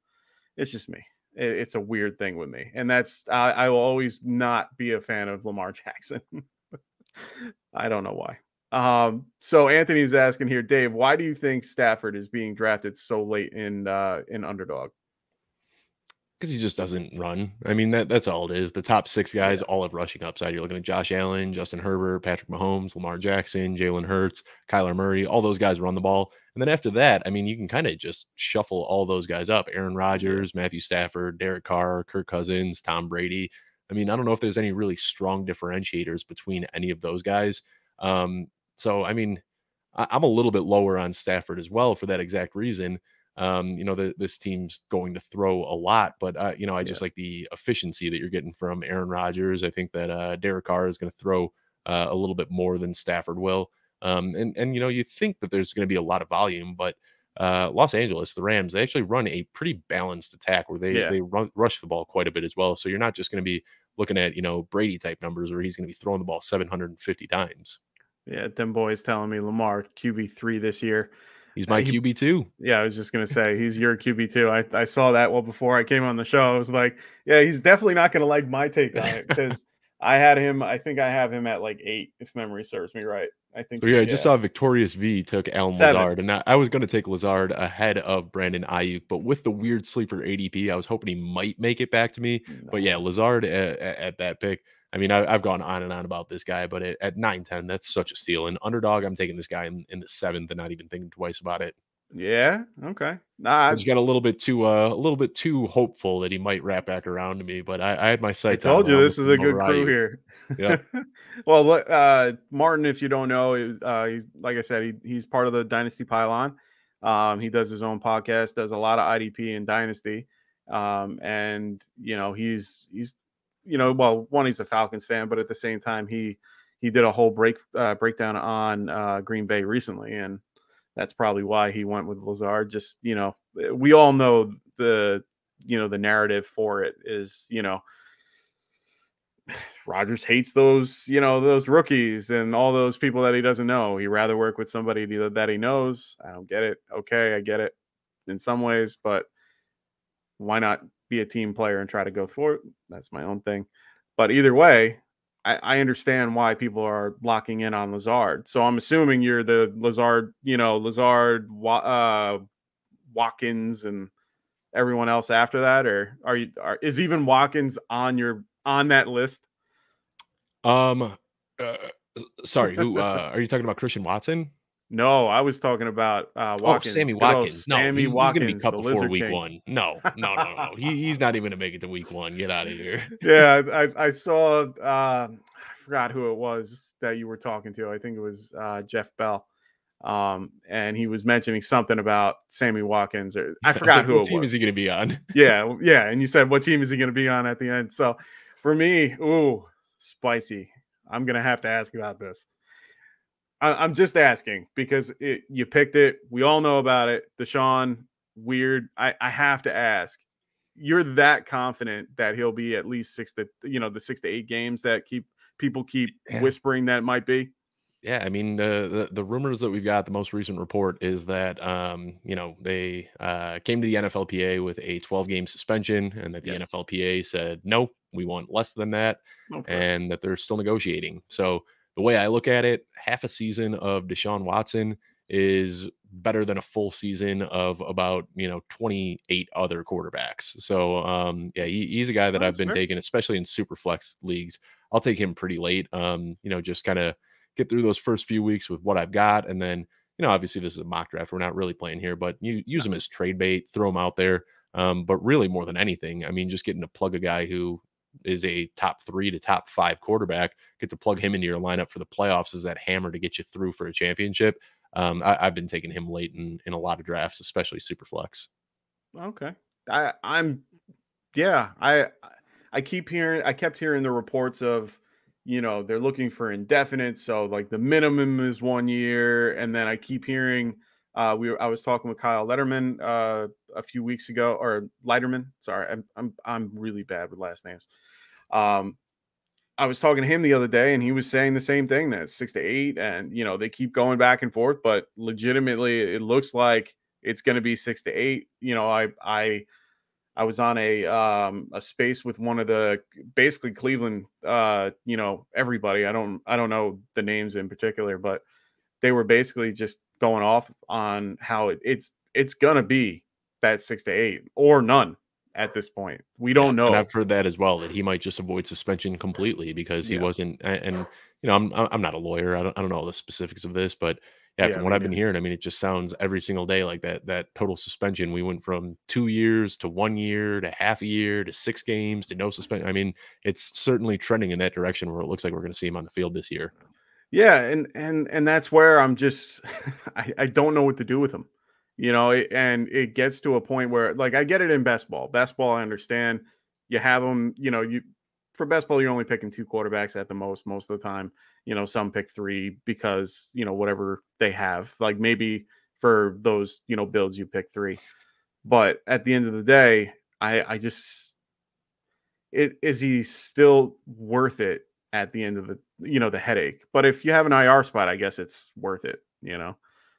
It's just me. It's a weird thing with me, and that's I, I will always not be a fan of Lamar Jackson. I don't know why. Um, so Anthony's asking here, Dave, why do you think Stafford is being drafted so late in uh, in underdog? Because he just doesn't run. I mean, that that's all it is. The top six guys yeah. all have rushing upside. You're looking at Josh Allen, Justin Herbert, Patrick Mahomes, Lamar Jackson, Jalen Hurts, Kyler Murray. All those guys run the ball. And then after that, I mean, you can kind of just shuffle all those guys up. Aaron Rodgers, Matthew Stafford, Derek Carr, Kirk Cousins, Tom Brady. I mean, I don't know if there's any really strong differentiators between any of those guys. Um, so, I mean, I, I'm a little bit lower on Stafford as well for that exact reason. Um, you know, the, this team's going to throw a lot, but uh, you know, I just yeah. like the efficiency that you're getting from Aaron Rodgers. I think that uh, Derek Carr is going to throw uh, a little bit more than Stafford will. Um, and and you know, you think that there's going to be a lot of volume, but uh, Los Angeles, the Rams, they actually run a pretty balanced attack where they yeah. they run, rush the ball quite a bit as well. So you're not just going to be looking at you know Brady type numbers where he's going to be throwing the ball 750 times. Yeah, them boys telling me Lamar QB three this year. He's uh, my he, QB two. Yeah, I was just gonna say he's your QB two. I, I saw that well before I came on the show. I was like, yeah, he's definitely not gonna like my take on it because I had him. I think I have him at like eight, if memory serves me right. I think. So yeah, I just uh saw Victorious V took Allen Seven. Lazard, and I, I was going to take Lazard ahead of Brandon Aiyuk, but with the weird sleeper ADP, I was hoping he might make it back to me. No. But yeah, Lazard at, at that pick. I mean, I, have gone on and on about this guy, but at, at 9 10, that's such a steal. And underdog, I'm taking this guy in, in the seventh and not even thinking twice about it. Yeah. Okay. Nah, I just got a little bit too uh, a little bit too hopeful that he might wrap back around to me, but I, I had my sights. I told you this is a good crew here. Yeah. well, uh, Martin, if you don't know, uh, he's, like I said, he, he's part of the Dynasty Pylon. Um, he does his own podcast, does a lot of IDP and Dynasty, um, and you know he's he's you know well one he's a Falcons fan, but at the same time he he did a whole break uh, breakdown on uh, Green Bay recently, and that's probably why he went with Lazard. Just you know, we all know the you know the narrative for it is you know Rodgers hates those you know those rookies and all those people that he doesn't know. He rather work with somebody that he knows. I don't get it. Okay, I get it in some ways, but why not be a team player and try to go through it? That's my own thing. But either way, I, I, understand why people are locking in on Lazard. So I'm assuming you're the Lazard, you know, Lazard, uh, Watkins, and everyone else after that, or are you? Are, is even Watkins on your on that list? Um, uh, sorry, who uh, are you talking about? Christian Watson? No, I was talking about uh, oh, Watkins. Oh, Sammy Watkins. No, Sammy he's, Watkins, he's going to be cut before week King. one. No, no, no, no. he, he's not even going to make it to week one. Get out of here. yeah, I, I saw. Uh, I forgot who it was that you were talking to. I think it was uh, Jeff Bell, um, and he was mentioning something about Sammy Watkins. Or I forgot I like, who. What team was. is he going to be on? yeah, yeah. And you said what team is he going to be on at the end? So for me, ooh, spicy. I'm going to have to ask about this. I, am just asking because it, you picked it. We all know about it. Deshaun, weird. I, I have to ask. You're that confident that he'll be at least six to you know the six to eight games that keep people keep yeah. whispering that it might be. Yeah, I mean the, the, the rumors that we've got. The most recent report is that um, you know they uh, came to the NFLPA with a 12 game suspension, and that the. NFLPA said no, we want less than that, and that they're still negotiating. So the way I look at it, half a season of Deshaun Watson is better than a full season of about you know 28 other quarterbacks. So um, yeah, he, he's a guy that I've been fair. taking, especially in super flex leagues. I'll take him pretty late. Um, you know, just kind of get through those first few weeks with what I've got, and then you know, obviously this is a mock draft. We're not really playing here, but you use him as trade bait, throw him out there. Um, but really, more than anything, I mean, just getting to plug a guy who is a top three to top five quarterback, get to plug him into your lineup for the playoffs as that hammer to get you through for a championship. Um, I, have been taking him late in, in a lot of drafts, especially super flex. Okay. I, I'm, yeah, I, I keep hearing, I kept hearing the reports of, you know, they're looking for indefinite. So like the minimum is one year. And then I keep hearing, uh, we were, I was talking with Kyle Letterman uh, a few weeks ago, or Leiterman. Sorry, I'm I'm I'm really bad with last names. Um, I was talking to him the other day, and he was saying the same thing that six to eight, and you know they keep going back and forth, but legitimately, it looks like it's going to be six to eight. You know, I I I was on a um a space with one of the basically Cleveland, uh, you know, everybody. I don't I don't know the names in particular, but they were basically just going off on how it, it's it's gonna be that six to eight or none at this point. We don't yeah, know. I've heard that as well that he might just avoid suspension completely because he Yeah. wasn't. And, you know, I'm I'm not a lawyer. I don't I don't know all the specifics of this, but yeah, Yeah, from what I've been hearing, I mean, it just sounds every single day like that. That total suspension. We went from two years to one year to half a year to six games to no suspension. I mean, it's certainly trending in that direction where it looks like we're going to see him on the field this year. Yeah, and and and that's where I'm just I, I don't know what to do with him. You know, it, and it gets to a point where like I get it in best ball. Best ball, I understand. You have them, you know, you for best ball, you're only picking two quarterbacks at the most most of the time. You know, some pick three because, you know, whatever they have. Like maybe for those, you know, builds you pick three. But at the end of the day, I I just it, is he still worth it at the end of the you know the headache but if you have an ir spot i guess it's worth it you know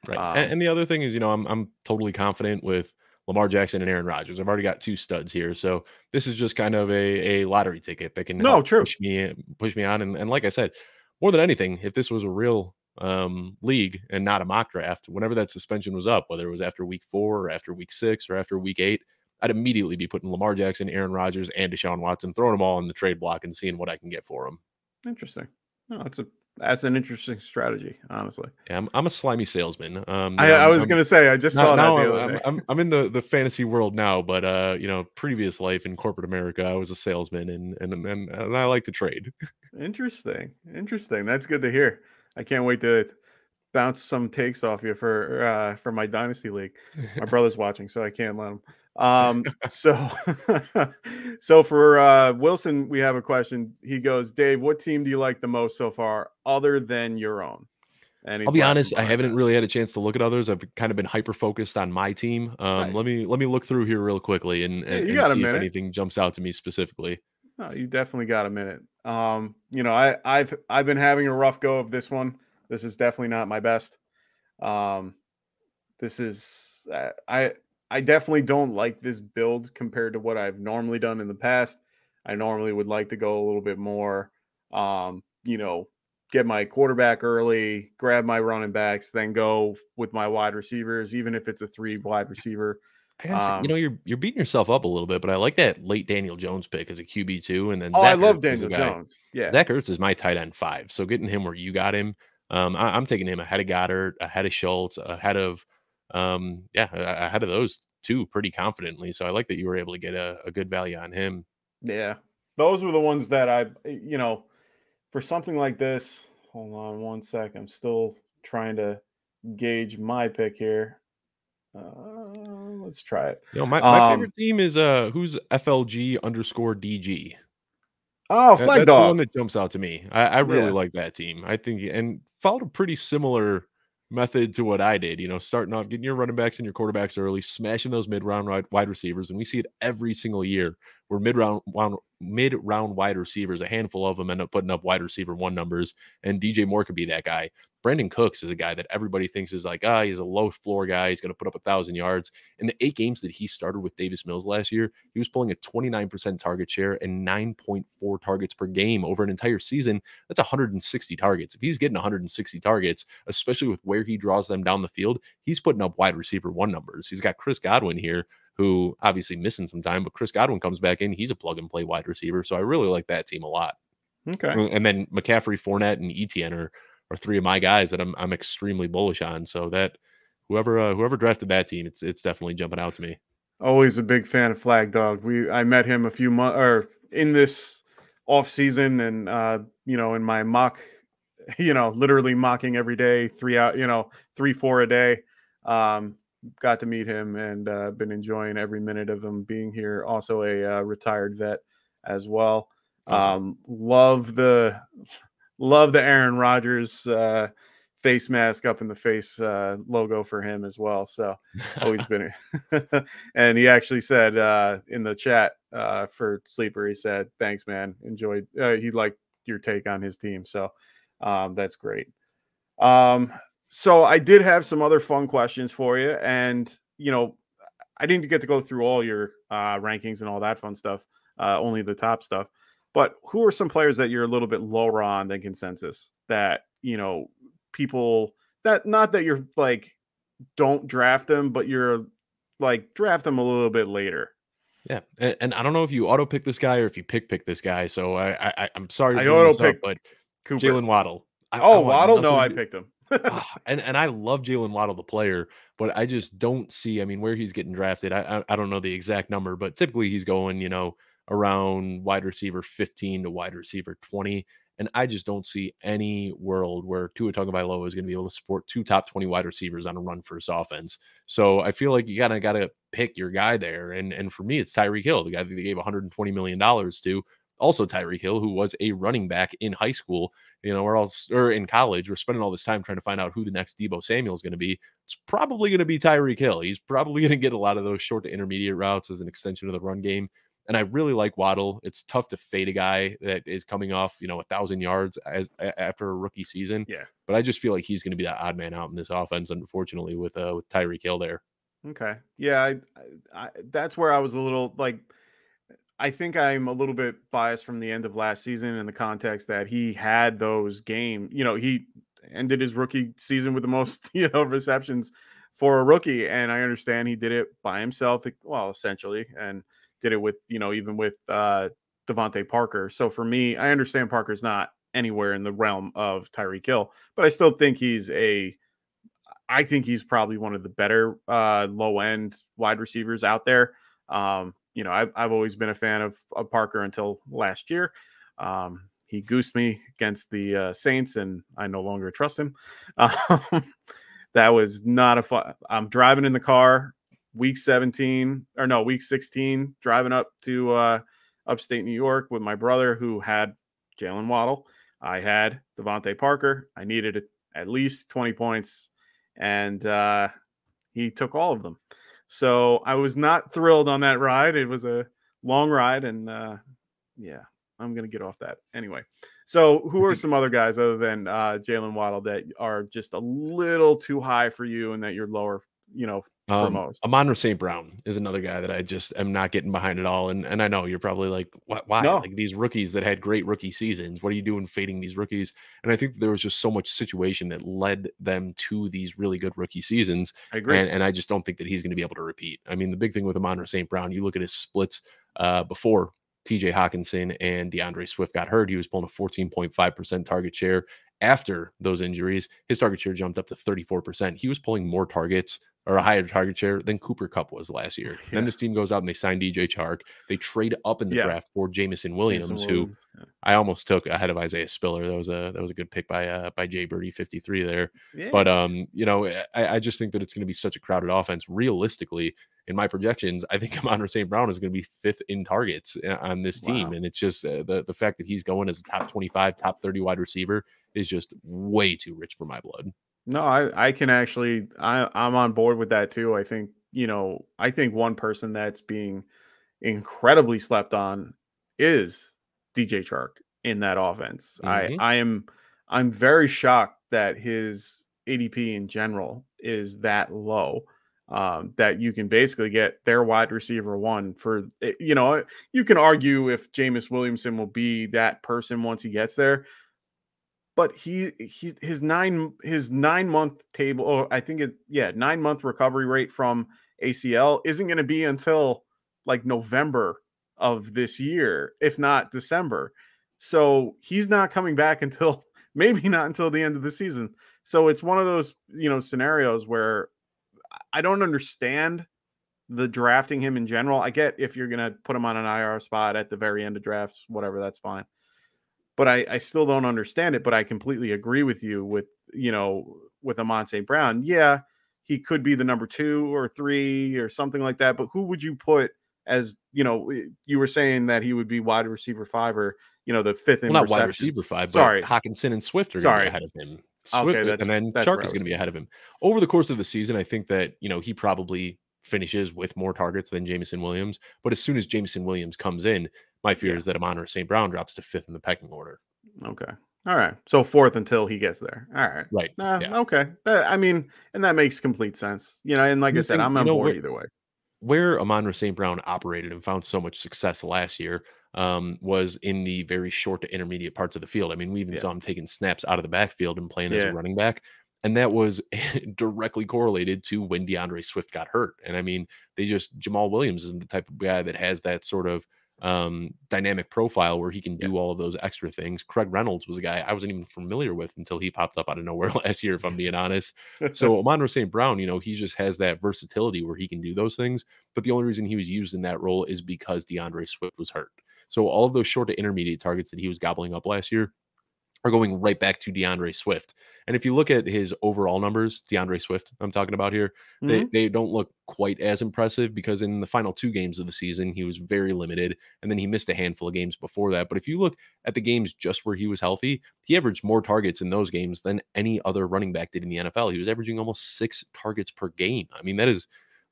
Right. Um, and, and the other thing is, you know, I'm I'm totally confident with Lamar Jackson and Aaron Rodgers. I've already got two studs here, so this is just kind of a, a lottery ticket that can No, true. push me push me on. And, and like I said, more than anything, if this was a real um, league and not a mock draft, whenever that suspension was up, whether it was after week four or after week six or after week eight, I'd immediately be putting Lamar Jackson, Aaron Rodgers, and Deshaun Watson, throwing them all in the trade block and seeing what I can get for them. Interesting no, that's a that's an interesting strategy honestly Yeah, I'm, I'm a slimy salesman. Um, I, I was I'm- gonna say i just saw that now other I'm. I'm, I'm in the, the fantasy world now, but uh, you know, previous life in corporate America, I was a salesman and and and, and I like to trade. interesting interesting that's good to hear i can't wait to bounce some takes off you for uh for my dynasty league my brother's watching so i can't let him um so so for uh wilson we have a question he goes dave what team do you like the most so far other than your own and I'll be honest, I haven't that. really had a chance to look at others. I've kind of been hyper focused on my team. Um, Nice. Let me let me look through here real quickly and, and, you and got a see if minute. anything jumps out to me specifically. No, you definitely got a minute. Um, you know, I, I've I've been having a rough go of this one. This is definitely not my best. Um, this is uh, I I definitely don't like this build compared to what I've normally done in the past. I normally would like to go a little bit more. Um, you know, get my quarterback early, grab my running backs, then go with my wide receivers, even if it's a three wide receiver. I gotta say, Um, you know, you're you're beating yourself up a little bit, but I like that late Daniel Jones pick as a QB two, and then Oh, Zach I love Ertz Daniel Jones. Yeah. Zach Ertz is my tight end five. So getting him where you got him, um, I, am taking him ahead of Goedert, ahead of Schultz, ahead of, um, yeah, ahead of those two pretty confidently. So I like that you were able to get a, a good value on him. Yeah. Those were the ones that I, you know, for something like this, hold on one sec. I'm still trying to gauge my pick here. Uh, let's try it. You know, my, my Um, favorite team is uh, who's FLG underscore DG. Oh, That- Flag that's the one Dog. that jumps out to me. I, I really Yeah. like that team. I think and followed a pretty similar method to what I did. You know, starting off getting your running backs and your quarterbacks early, smashing those mid round wide, receivers, and we see it every single year. Where mid round mid round wide receivers, a handful of them end up putting up wide receiver one numbers, and DJ Moore could be that guy. Brandin Cooks is a guy that everybody thinks is like, ah, he's a low floor guy. He's going to put up a thousand yards. In the eight games that he started with Davis Mills last year, he was pulling a 29% target share and 9.4 targets per game over an entire season. That's 160 targets. If he's getting 160 targets, especially with where he draws them down the field, he's putting up wide receiver one numbers. He's got Chris Godwin here, who obviously missing some time, but Chris Godwin comes back in. He's a plug and play wide receiver. So I really like that team a lot. Okay. And- then McCaffrey, Fournette, and Etienne are, are three of my guys that I'm I'm extremely bullish on. So that whoever uh, whoever drafted that team, it's it's definitely jumping out to me. Always a big fan of Flag Dog. We I met him a few months or in this off season and uh, you know, in my mock, you know, literally mocking every day, three out, you know, three, four a day. Um, got to meet him and uh, been enjoying every minute of him being here. Also a uh, retired vet as well. Um, love the love the Aaron Rodgers uh, face mask up in the face uh, logo for him as well. So always been and he actually said uh in the chat uh for sleeper he said thanks man enjoyed uh, he liked your take on his team so um that's great um so i did have some other fun questions for you and you know i didn't get to go through all your uh rankings and all that fun stuff uh only the top stuff but who are some players that you're a little bit lower on than consensus that you know people that not that you're like don't draft them, but you're like draft them a little bit later. Yeah, and, and, I don't know if you auto pick this guy or if you pick pick this guy. So I, I I'm sorry. I auto pick, but Jalen Waddle. I, oh, I Waddle? No, I picked him. Ah, and and I love Jalen Waddle, the player, but I just don't see. I mean, where he's getting drafted, I, I I don't know the exact number, but typically he's going, you know, around wide receiver 15 to wide receiver 20. And I just don't see any world where Tua Tagovailoa is going to be able to support two top 20 wide receivers on a run first offense. So I feel like you kind of got to pick your guy there. And and for me, it's Tyreek Hill, the guy that they gave 120 million dollars to. Also Tyreek Hill, who was a running back in high school, you know, or else or in college. We're spending all this time trying to find out who the next Deebo Samuel is going to be. It's probably going to be Tyreek Hill. He's probably going to get a lot of those short to intermediate routes as an extension of the run game. And I really like Waddle. It's tough to fade a guy that is coming off, you know, a thousand yards as after a rookie season. Yeah. But I just feel like he's going to be that odd man out in this offense, unfortunately, with uh with Tyreek Hill there. Okay. Yeah, I, I, that's where I was a little like. I think I'm a little bit biased from the end of last season in the context that he had those games. You know, he ended his rookie season with the most, you know, receptions for a rookie, and I understand he did it by himself. Well, essentially, and did it with you know even with uh DeVante Parker. So for me, I understand Parker's not anywhere in the realm of Tyreek Hill, but I still think he's a I think he's probably one of the better uh low end wide receivers out there. Um, you know, I've I've always been a fan of, of Parker until last year. Um, he goosed me against the uh, Saints, and I no longer trust him. Um, that was not a fun. I'm driving in the car week 17 or no, week 16, driving up to uh, upstate New York with my brother who had Jalen Waddle. I had DeVante Parker. I needed at least 20 points, and uh, he took all of them. So I was not thrilled on that ride. It was a long ride, and uh, yeah, I'm gonna get off that anyway. So, who are some other guys other than uh, Jalen Waddle that are just a little too high for you, and that you're lower, you know, um, Amon St. Brown is another guy that I just am not getting behind at all. And and I know you're probably like, why? No. Like these rookies that had great rookie seasons, what are you doing fading these rookies? And I think there was just so much situation that led them to these really good rookie seasons. I agree. And, and I just don't think that he's going to be able to repeat. I mean, the big thing with Amon St. Brown, you look at his splits uh, before TJ Hockenson and DeAndre Swift got hurt. He was pulling a 14.5% target share. After those injuries, his target share jumped up to 34%. He was pulling more targets or a higher target share than Cooper Kupp was last year. Yeah. Then this team goes out and they sign DJ Chark. They trade up in the yeah. draft for Jameson Williams, Williams who yeah. I almost took ahead of Isaiah Spiller. That was a that was a good pick by uh by Jay Birdie 53 there. But um, you know, I, I just think that it's going to be such a crowded offense. Realistically, in my projections, I think Amon St. Brown is going to be fifth in targets uh, on this team. Wow. And it's just uh, the, the fact that he's going as a top 25, top 30 wide receiver is just way too rich for my blood. No, I I can actually I I'm on board with that too. I think, you know, I think one person that's being incredibly slept on is DJ Chark in that offense. Mm-hmm. I I am I'm very shocked that his ADP in general is that low. Um, that you can basically get their wide receiver one for eh, you know you can argue if Jameis Williamson will be that person once he gets there, but he he his nine his nine month table or I think it yeah nine month recovery rate from ACL isn't going to be until like November of this year, if not December. So he's not coming back until maybe not until the end of the season. So it's one of those you know scenarios where I don't understand the drafting him in general. I get if you're going to put him on an IR spot at the very end of drafts, whatever, that's fine but I, I still don't understand it. But I completely agree with you with you know with Amon St. Brown. Yeah, he could be the number two or three or something like that. But who would you put as you know? Eh, you were saying that he would be wide receiver five or you know the fifth in well, not wide receiver five. Sorry, Hockenson and Swift are Sorry. ahead of him. Swift, okay, and then Chark is going to be ahead of him over the course of the season. I think that you know he probably finishes with more targets than Jameson Williams. But as soon as Jameson Williams comes in, my fear yeah. is that Amon St. Brown drops to fifth in the pecking order. Okay. All right. So fourth until he gets there. All right. Right. Uh, yeah. Okay. I mean, and that makes complete sense. You know, and like I said, I'm on board either way. Where Amon St. Brown operated and found so much success last year um, was in the very short to intermediate parts of the field. I mean, we even yeah. saw him taking snaps out of the backfield and playing as a running back. And that was directly correlated to when DeAndre Swift got hurt. And I mean, they just Jamaal Williams is the type of guy that has that sort of um, dynamic profile where he can do yeah. all of those extra things. Craig Reynolds was a guy I wasn't even familiar with until he popped up out of nowhere last year, if I'm being honest. so Amon St. Brown, you know, he just has that versatility where he can do those things. But the only reason he was used in that role is because DeAndre Swift was hurt. So all of those short to intermediate targets that he was gobbling up last year, are going right back to DeAndre Swift. And if you look at his overall numbers, DeAndre Swift, I'm talking about here, mm-hmm. they, they don't look quite as impressive because in the final two games of the season, he was very limited. And then he missed a handful of games before that. But if you look at the games just where he was healthy, he averaged more targets in those games than any other running back did in the NFL. He was averaging almost six targets per game. I mean, that is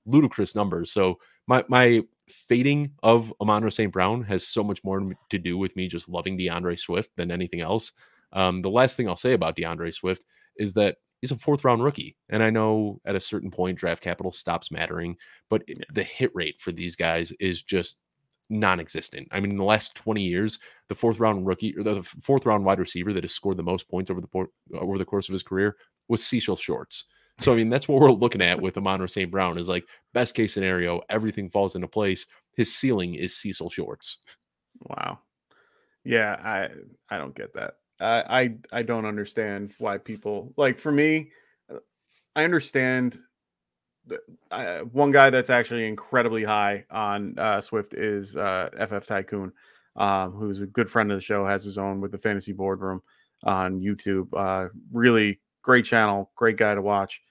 ludicrous numbers. So my my fading of Amon St. Brown has so much more to do with me just loving DeAndre Swift than anything else. Um, the last thing I'll say about DeAndre Swift is that he's a fourth round rookie. And I know at a certain point, draft capital stops mattering, but the hit rate for these guys is just non existent. I mean, in the last 20 years, the fourth round rookie or the fourth round wide receiver that has scored the most points over the, over the course of his career was Cecil Shorts. So, I mean, that's what we're looking at with Amon St. Brown is like best case scenario, everything falls into place. His ceiling is Cecil Shorts. Wow. Yeah, I I don't get that. I, I I don't understand why people like for me. Uh, I understand. Uh, one guy that's actually incredibly high on uh, Swift is uh, FF Tycoon, um, who's a good friend of the show. Has his own with the Fantasy Boardroom on YouTube. Uh, really great channel, great guy to watch,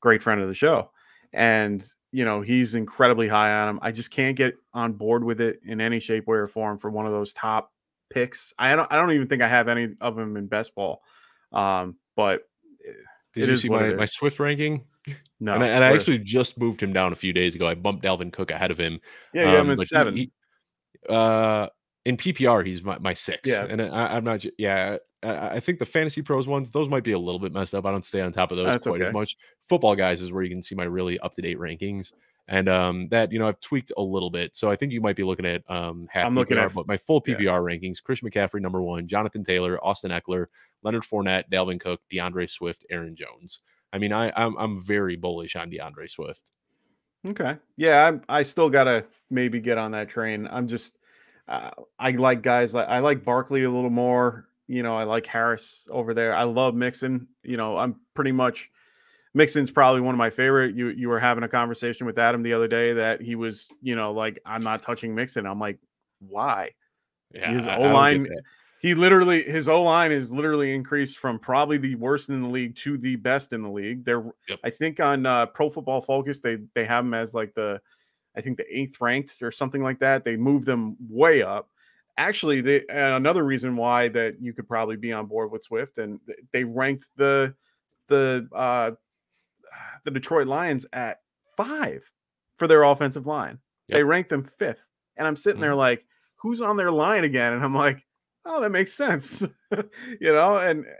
great friend of the show, and you know he's incredibly high on him. I just can't get on board with it in any shape, way, or form for one of those top picks. I don't I don't even think I have any of them in best ball. Um, but eh, did you see my, my Swift ranking? No, and I, and I actually just moved him down a few days ago. I bumped Dalvin Cook ahead of him. Yeah, yeah, um, I'm seven. He, uh, in PPR, he's my, my six. Yeah, and I, am not. Yeah, I, I, think the fantasy pros ones, those might be a little bit messed up. I don't stay on top of those That's quite okay. as much. Football guys is where you can see my really up to date rankings and um, that you know I've tweaked a little bit. So I think you might be looking at um, half I'm PPR, looking at but my full PPR yeah. rankings: Chris McCaffrey number one, Jonathan Taylor, Austin Ekeler, Leonard Fournette, Dalvin Cook, DeAndre Swift, Aaron Jones. I mean, I I'm, I'm very bullish on DeAndre Swift. Okay, yeah, I I still gotta maybe get on that train. I'm just uh, I like guys like I like Barkley a little more. You know, I like Harris over there. I love Mixon. You know, I'm pretty much Mixon's probably one of my favorite. You you were having a conversation with Adam the other day that he was, you know, like I'm not touching Mixon. I'm like, why? Yeah, his O line, he literally his O line is literally increased from probably the worst in the league to the best in the league. They're yep. I think on uh, Pro Football Focus they they have him as like the I think the eighth ranked or something like that. They moved them way up. Actually, they, another reason why that you could probably be on board with Swift and they ranked the the uh, the Detroit Lions at five for their offensive line. Yep. They ranked them fifth. And I'm sitting mm-hmm. there like, who's on their line again? And I'm like, oh, that makes sense. you know, and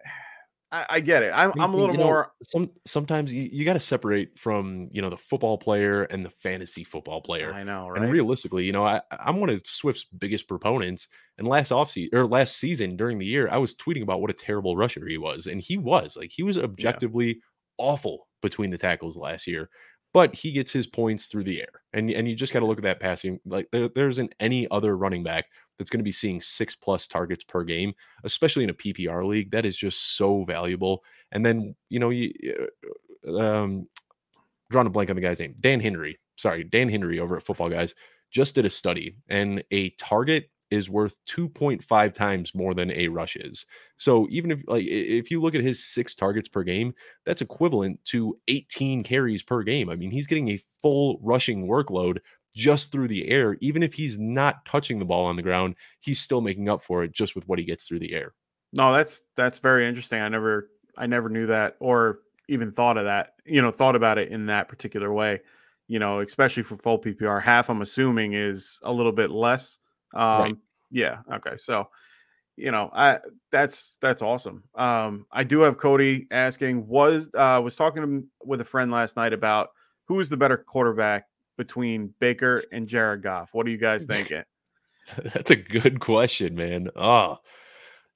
I, I get it. I'm, I'm a little you know, more. Some sometimes you, you got to separate from you know the football player and the fantasy football player. I know, right? And realistically, you know, I, I'm one of Swift's biggest proponents. And last offseason or last season during the year, I was tweeting about what a terrible rusher he was, and he was like he was objectively yeah. awful between the tackles last year, but he gets his points through the air. And, and you just got to look at that passing. Like there, there isn't any other running back that's going to be seeing six plus targets per game, especially in a PPR league. That is just so valuable. And then, you know, you, uh, um, drawing a blank on the guy's name, Dan Henry. Sorry, Dan Henry over at Football Guys just did a study, and a target is worth 2.5 times more than a rush is. So even if like if you look at his six targets per game, that's equivalent to 18 carries per game. I mean, he's getting a full rushing workload just through the air. Even if he's not touching the ball on the ground, he's still making up for it just with what he gets through the air. No, that's that's very interesting. I never I never knew that or even thought of that, you know, thought about it in that particular way. You know, especially for full PPR, half I'm assuming is a little bit less um, right. Yeah. Okay. So, you know, I that's that's awesome. Um, I do have Cody asking was uh was talking with a friend last night about who is the better quarterback between Baker and Jared Goff. What are you guys thinking? that's a good question, man. Oh,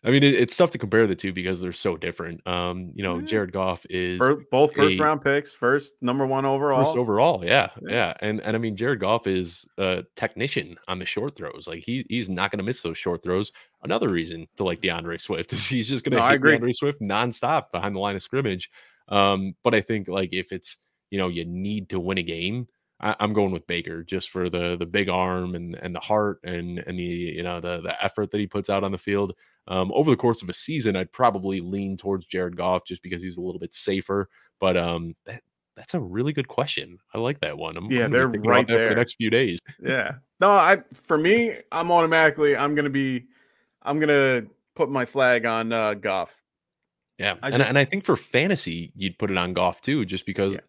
I mean, it, it's tough to compare the two because they're so different. Um, you know, Jared Goff is Fir- both first a- round picks, first number one overall. first overall. Yeah, Yeah. and and I mean, Jared Goff is a technician on the short throws. Like he he's not going to miss those short throws. Another reason to like DeAndre Swift is he's just going to No, hit agree. DeAndre Swift nonstop behind the line of scrimmage. Um, but I think like if it's you know you need to win a game, I, I'm going with Baker just for the the big arm and and the heart and and the you know the the effort that he puts out on the field. Um, over the course of a season, I'd probably lean towards Jared Goff just because he's a little bit safer. But um, that that's a really good question. I like that one. I'm, Yeah, I'm they're right that for the next few days. Yeah. No, I for me, I'm automatically I'm gonna be I'm gonna put my flag on uh Goff. Yeah, I and and I think for fantasy, you'd put it on Goff too, just because Yeah.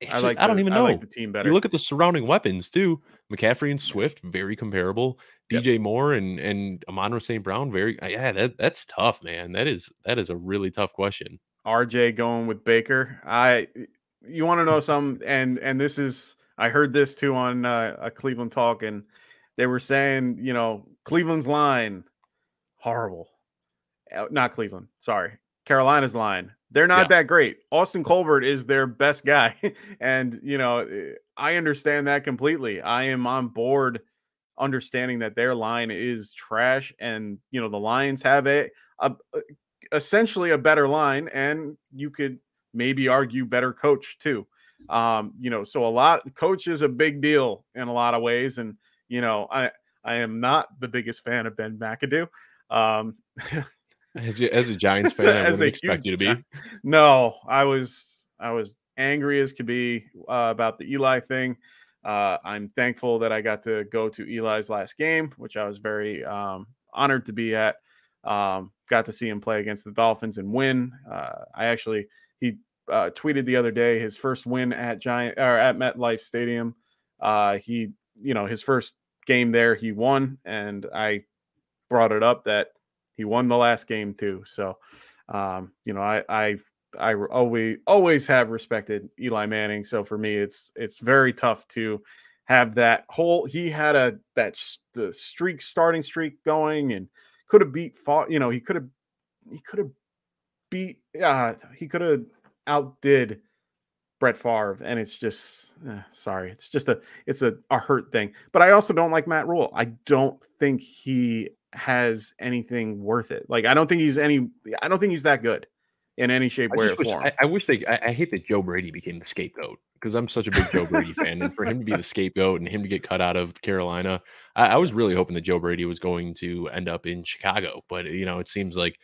it's I like I don't the- even I know. like the team better. You look at the surrounding weapons too. McCaffrey and Swift, very comparable. Yep. DJ Moore and and Amon St. Brown, very uh, yeah. That that's tough, man. That is that is a really tough question. RJ going with Baker. I you want to know some and and this is I heard this too on uh, a Cleveland talk and they were saying, you know, Cleveland's line horrible. Uh, Not Cleveland, sorry. Carolina's line. They're not Yeah. that great. Austin Corbett is their best guy and you know, eh, I understand that completely. I am on board understanding that their line is trash and you know the Lions have a, a essentially a better line and you could maybe argue better coach too um you know so a lot coach is a big deal in a lot of ways and you know i i am not the biggest fan of ben mcadoo um As, a- as a Giants fan, I As wouldn't expect you to be. No i was i was angry as could be uh, about the eli thing uh i'm thankful that i got to go to eli's last game which i was very um honored to be at. Um got to see him play against the dolphins and win. Uh i actually he uh, tweeted the other day his first win at giant or at metlife stadium. Uh he you know his first game there he won and i brought it up that he won the last game too. So um you know i i i always always have respected eli manning so for me it's it's very tough to have that whole he had a that the streak starting streak going and could have beat you know he could have he could have beat uh he could have outdid Brett Favre, and it's just eh, sorry, it's just a it's a, a hurt thing. But I also don't like Matt Rhule. I don't think he has anything worth it. Like I don't think he's any. I don't think he's that good in any shape, way, or wish, form. I, I wish they. I, I hate that Joe Brady became the scapegoat because I'm such a big Joe Brady fan, and for him to be the scapegoat and him to get cut out of Carolina, I, I was really hoping that Joe Brady was going to end up in Chicago. But you know, it seems like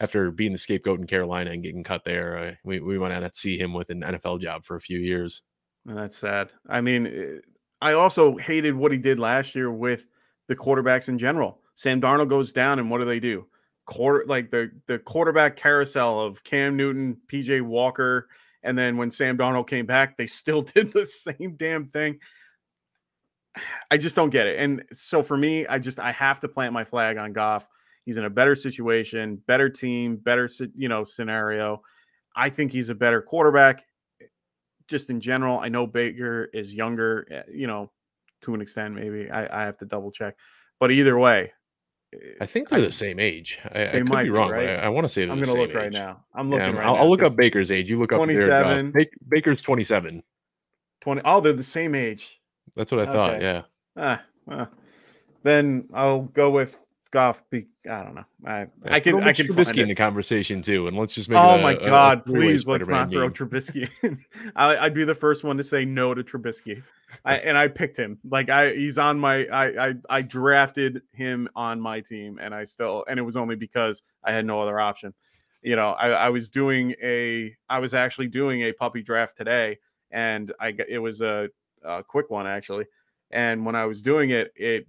after being the scapegoat in Carolina and getting cut there, uh, we we might not see him with an NFL job for a few years. That's sad. I mean, eh, I also hated what he did last year with the quarterbacks in general. Sam Darnold goes down, and what do they do? Quarter like the the quarterback carousel of Cam Newton, PJ Walker, and then when Sam Darnold came back, they still did the same damn thing. I just don't get it. And so for me, I just I have to plant my flag on Goff. He's in a better situation, better team, better you know scenario. I think he's a better quarterback just in general, I know Baker is younger, eh, you know, to an extent, maybe. I, I have to double check. But either way, I eh, think they're I- the same age. I, I could might be be, wrong, right? but I, I want to say they're I'm going to look right now. I'm Yeah, looking I'm- right I'll, now. I'll look up Baker's age. You look up Goff. 27. Ba- Baker's 27. 20. Oh, they're the same age. That's what I thought. Okay. Yeah. Ah, well, then I'll go with Goff. Be, I don't know. I, Yeah, I can throw I can Trubisky in the conversation too, and let's just make. Oh it a- my a- a God! Please let's not Spider-Man throw meme. Trubisky. in. I, I'd be the first one to say no to Trubisky. I, and I picked him. Like I, he's on my. I, I, I drafted him on my team, and I still. And it was only because I had no other option. You know, I, I was doing a. I was actually doing a puppy draft today, and I. It was a, a quick one actually, and when I was doing it, it.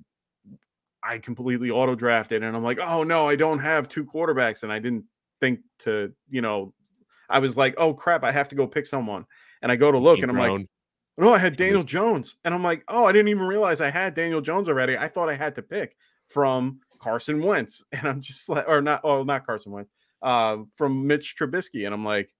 I completely auto drafted, and I'm like, oh no, I don't have two quarterbacks, and I didn't think to, you know, I was like, oh crap, I have to go pick someone. And I go to look and I'm like, no, I had Daniel Jones. And I'm like, oh, I didn't even realize I had Daniel Jones already. I thought I had to pick from Carson Wentz. And I'm just like, or not, oh, not Carson Wentz, uh, from Mitch Trubisky. And I'm like,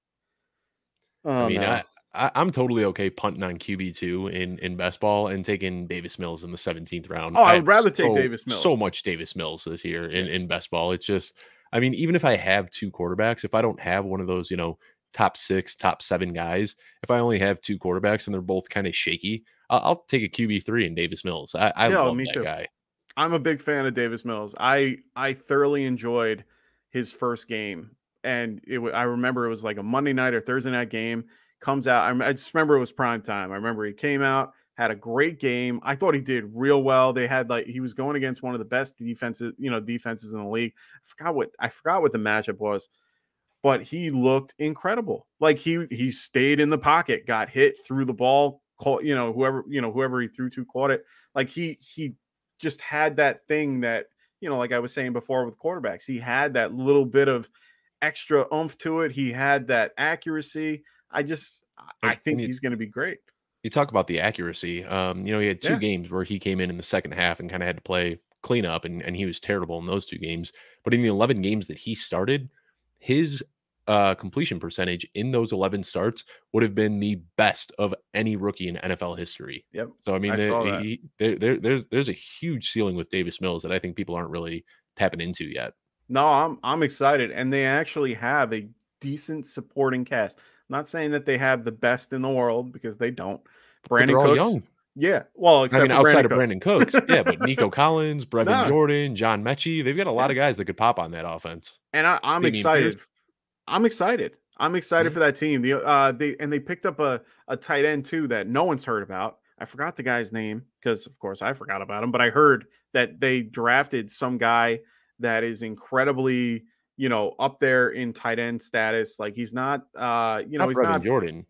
oh, I mean, no. I, I, I'm totally okay punting on QB two in in best ball and taking Davis Mills in the 17th round. Oh, I would rather take Davis Mills. So much Davis Mills this year in in best ball. It's just I mean, even if I have two quarterbacks, if I don't have one of those, you know, top six, top seven guys, if I only have two quarterbacks and they're both kind of shaky, I'll, I'll, take a QB three in Davis Mills. I, I yeah, love me that too. guy. I'm a big fan of Davis Mills. I I thoroughly enjoyed his first game, and it I remember it was like a Monday night or Thursday night game. Comes out. I, just remember it was prime time. I remember he came out had a great game. I thought he did real well. They had like he was going against one of the best defenses, you know, defenses in the league. I forgot what I forgot what the matchup was, but he looked incredible. Like he he stayed in the pocket, got hit, threw the ball, caught, you know, whoever, you know, whoever he threw to caught it. Like he he just had that thing that, you know, like I was saying before with quarterbacks, he had that little bit of extra oomph to it. He had that accuracy. I just I think he's going to be great you talk about the accuracy. Um, you know, he had two yeah. games where he came in in the second half and kind of had to play cleanup, and and he was terrible in those two games. But in the 11 games that he started, his uh, completion percentage in those 11 starts would have been the best of any rookie in NFL history. Yep. So I mean, I there, he, there, there, there's there's a huge ceiling with Davis Mills that I think people aren't really tapping into yet. No, I'm I'm excited, and they actually have a decent supporting cast not saying that they have the best in the world because they don't. Brandin Cooks, young. Yeah. Well, I mean, outside Brandin of Brandin Cooks, yeah, but Nico Collins, Brevin no. Jordan, John Metchie, they've got a lot of guys that could pop on that offense. And I, am excited. I'm excited. I'm excited mm-hmm. for that team. The uh they and they picked up a, a tight end too that no one's heard about. I forgot the guy's name because of course I forgot about him, but I heard that they drafted some guy that is incredibly you know, up there in tight end status. Like he's not, uh, you know, not he's Brevin not Jordan.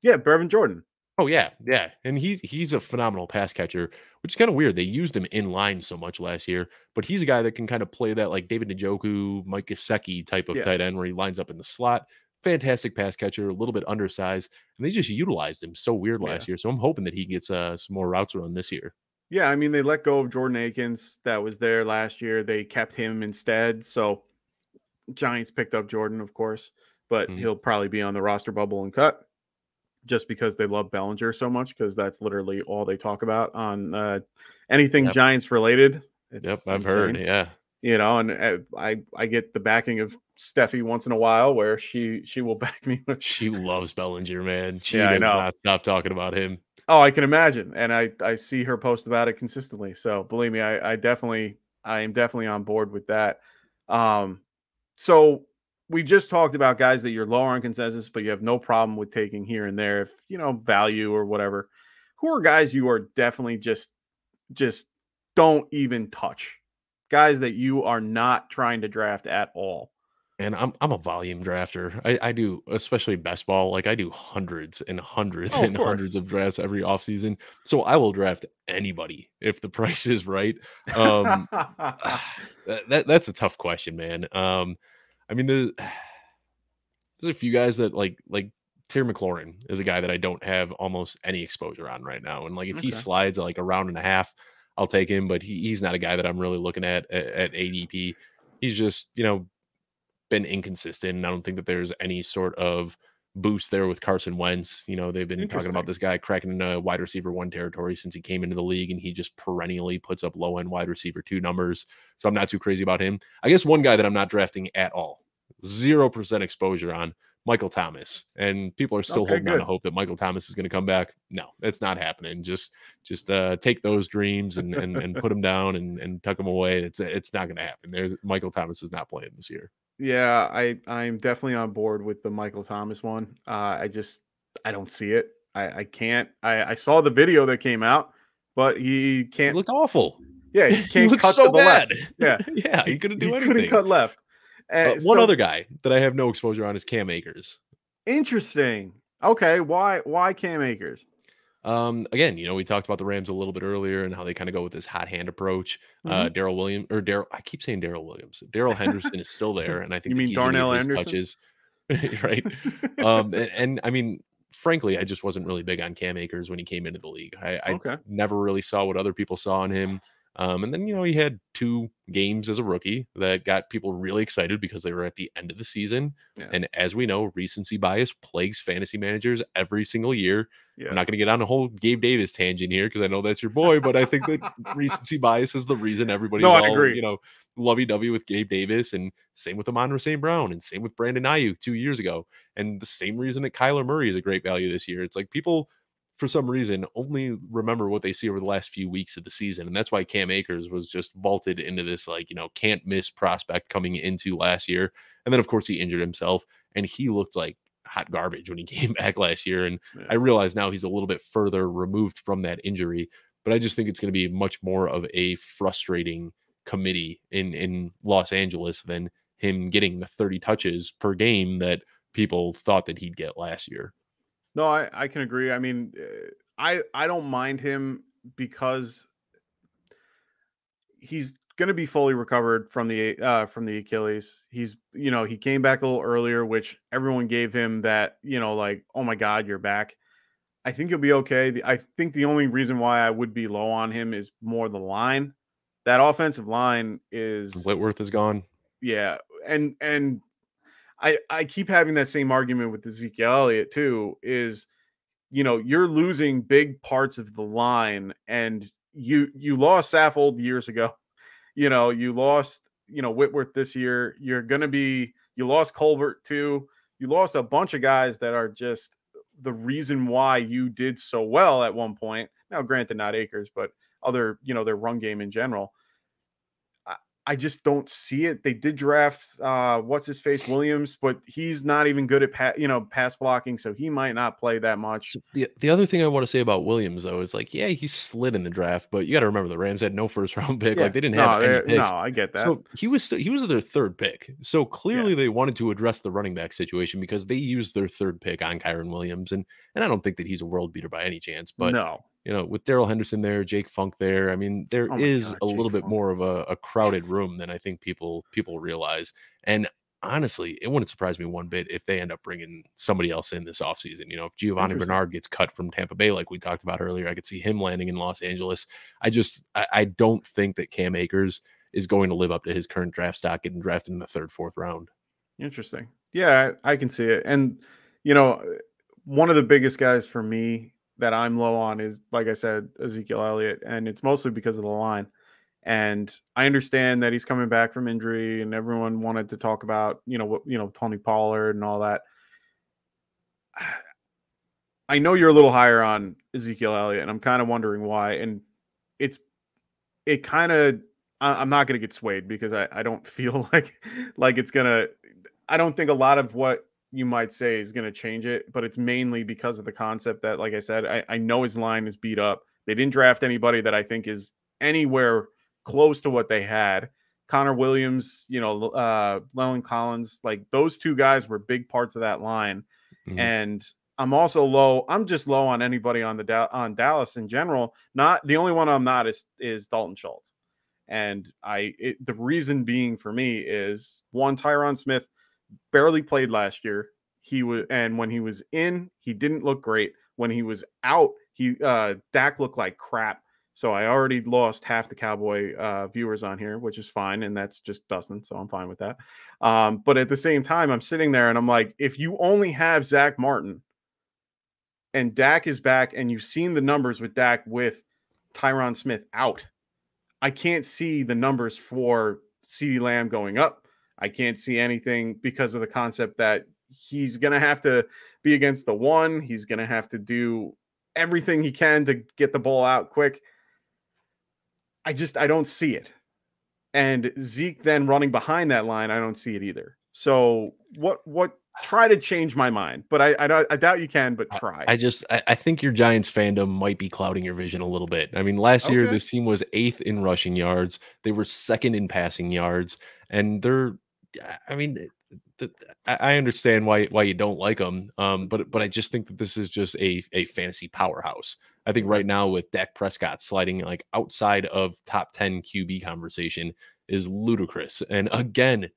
Yeah, Brevin Jordan. Oh yeah, yeah, and he's he's a phenomenal pass catcher, which is kind of weird. They used him in line so much last year, but he's a guy that can kind of play that like David Njoku, Mike Gesicki type of yeah. tight end, where he lines up in the slot. Fantastic pass catcher, a little bit undersized, and they just utilized him so weird last yeah. year. So I'm hoping that he gets uh, some more routes run this year. Yeah, I mean they let go of Jordan Akins that was there last year. They kept him instead. So Giants picked up Jordan, of course, but mm-hmm. he'll probably be on the roster bubble and cut just because they love Bellinger so much because that's literally all they talk about on uh, anything yep. Giants related. yep, I've insane. heard. Yeah, you know, and uh, I I get the backing of Steffi once in a while where she she will back me. she loves Bellinger, man. She yeah, does not stop talking about him. Oh, I can imagine, and I I see her post about it consistently. So believe me, I I definitely I am definitely on board with that. Um, so we just talked about guys that you're lower on consensus, but you have no problem with taking here and there if you know value or whatever. Who are guys you are definitely just just don't even touch? Guys that you are not trying to draft at all. And I'm I'm a volume drafter. I, I do especially best ball. Like I do hundreds and hundreds oh, and hundreds of drafts every offseason. So I will draft anybody if the price is right. Um that that's a tough question, man. Um I mean there's, there's a few guys that like like Terry McLaurin is a guy that I don't have almost any exposure on right now. And like if okay. he slides like a round and a half, I'll take him, but he, he's not a guy that I'm really looking at, at at ADP. He's just, you know, been inconsistent. I don't think that there's any sort of boost there with Carson Wentz. You know, they've been talking about this guy cracking into wide receiver one territory since he came into the league, and he just perennially puts up low end wide receiver two numbers. So I'm not too crazy about him. I guess one guy that I'm not drafting at all, zero percent exposure on. Michael Thomas, and people are still okay, holding good. on to hope that Michael Thomas is going to come back. No, it's not happening. Just, just uh, take those dreams and and, and put them down and, and tuck them away. It's it's not going to happen. There's Michael Thomas is not playing this year. Yeah, I I'm definitely on board with the Michael Thomas one. Uh, I just I don't see it. I I can't. I I saw the video that came out, but he can't. look awful. Yeah, he can't he cut so to the bad. left. Yeah, yeah, he couldn't do he anything. Couldn't cut left. Uh, one so, other guy that I have no exposure on is Cam Akers. Interesting. Okay, why why Cam Akers? Um, again, you know, we talked about the Rams a little bit earlier and how they kind of go with this hot hand approach. Uh, mm-hmm. Uh, Daryl Williams or Daryl, I keep saying Daryl Williams. Darrell Henderson is still there, and I think you mean Darnell Anderson touches, right? um, and, and, I mean, frankly, I just wasn't really big on Cam Akers when he came into the league. I, I okay. never really saw what other people saw in him. Um, and then you know he had two games as a rookie that got people really excited because they were at the end of the season. Yeah. And as we know, recency bias plagues fantasy managers every single year. I'm not going to get on a whole Gabe Davis tangent here because I know that's your boy, but I think that recency bias is the reason everybody's No, I all, agree. you know, lovey dovey with Gabe Davis, and same with Amon St. Brown, and same with Brandon Aiyuk two years ago, and the same reason that Kyler Murray is a great value this year. It's like people, for some reason, only remember what they see over the last few weeks of the season, and that's why Cam Akers was just vaulted into this like you know can't miss prospect coming into last year, and then of course he injured himself, and he looked like hot garbage when he came back last year, and Yeah. I realize now he's a little bit further removed from that injury, but I just think it's going to be much more of a frustrating committee in in Los Angeles than him getting the 30 touches per game that people thought that he'd get last year. No, I, I can agree. I mean, uh, I I don't mind him because he's going to be fully recovered from the uh, from the Achilles. He's you know he came back a little earlier, which everyone gave him that you know like oh my god you're back. I think he'll be okay. The, I think the only reason why I would be low on him is more the line. That offensive line is Whitworth is gone. yeah, and and I I keep having that same argument with Ezekiel Elliott too. Is you know you're losing big parts of the line, and you you lost Saffold years ago. You know you lost you know Whitworth this year. You're gonna be you lost Corbett too. You lost a bunch of guys that are just the reason why you did so well at one point. Now, granted, not Akers, but other you know their run game in general. I just don't see it. They did draft uh what's his face Williams, but he's not even good at pa- you know pass blocking, so he might not play that much. The the other thing I want to say about Williams though is like, yeah, he slid in the draft, but you got to remember the Rams had no first round pick. Like they didn't no, have any picks. no, I get that. So he was still, he was their third pick. So clearly they wanted to address the running back situation because they used their third pick on Kyren Williams, and and I don't think that he's a world beater by any chance. But no, you know, with Darrell Henderson there, Jake Funk there, I mean, there Oh is God, a little Jake bit more of a, a crowded room than I think people people realize. And honestly, it wouldn't surprise me one bit if they end up bringing somebody else in this offseason. You know, if Giovani Bernard gets cut from Tampa Bay, like we talked about earlier, I could see him landing in Los Angeles. I just I, I don't think that Cam Akers is going to live up to his current draft stock, getting drafted in the third, fourth round. interesting. Yeah, I, I can see it. And you know, one of the biggest guys for me that I'm low on is like I said, Ezekiel Elliott, and it's mostly because of the line. And I understand that he's coming back from injury, and everyone wanted to talk about you know what you know Tony Pollard and all that. I know you're a little higher on Ezekiel Elliott, and I'm kind of wondering why. And it's it kind of I'm not going to get swayed because I, I don't feel like like it's gonna. I don't think a lot of what you might say is going to change it, but it's mainly because of the concept that, like I said, I, I know his line is beat up. They didn't draft anybody that I think is anywhere close to what they had. Connor Williams, you know, uh, La'el Collins, like those two guys were big parts of that line. Mhm. And I'm also low. I'm just low on anybody on the Da- on Dallas in general. Not the only one I'm not is is Dalton Schultz. And I it, the reason being for me is one Tyron Smith barely played last year. He was and when he was in, he didn't look great. When he was out, he uh Dak looked like crap. So I already lost half the Cowboy uh, viewers on here, which is fine, and that's just Dustin, so I'm fine with that. Um, but at the same time, I'm sitting there and I'm like, if you only have Zack Martin and Dak is back, and you've seen the numbers with Dak with Tyron Smith out, I can't see the numbers for CeeDee Lamb going up. I can't see anything because of the concept that he's going to have to be against the one. He's going to have to do everything he can to get the ball out quick. I just I don't see it. And Zeke then running behind that line, I don't see it either. So what what try to change my mind, but I I, doubt- I doubt you can, but try. I just I, I think your Giants fandom might be clouding your vision a little bit. I mean, last year this team was eighth in rushing yards. They were second in passing yards, and they're. I mean, I I understand why why you don't like them, um, but but I just think that this is just a a fantasy powerhouse. I think right now with Dak Prescott sliding like outside of top ten QB conversation is ludicrous. And again,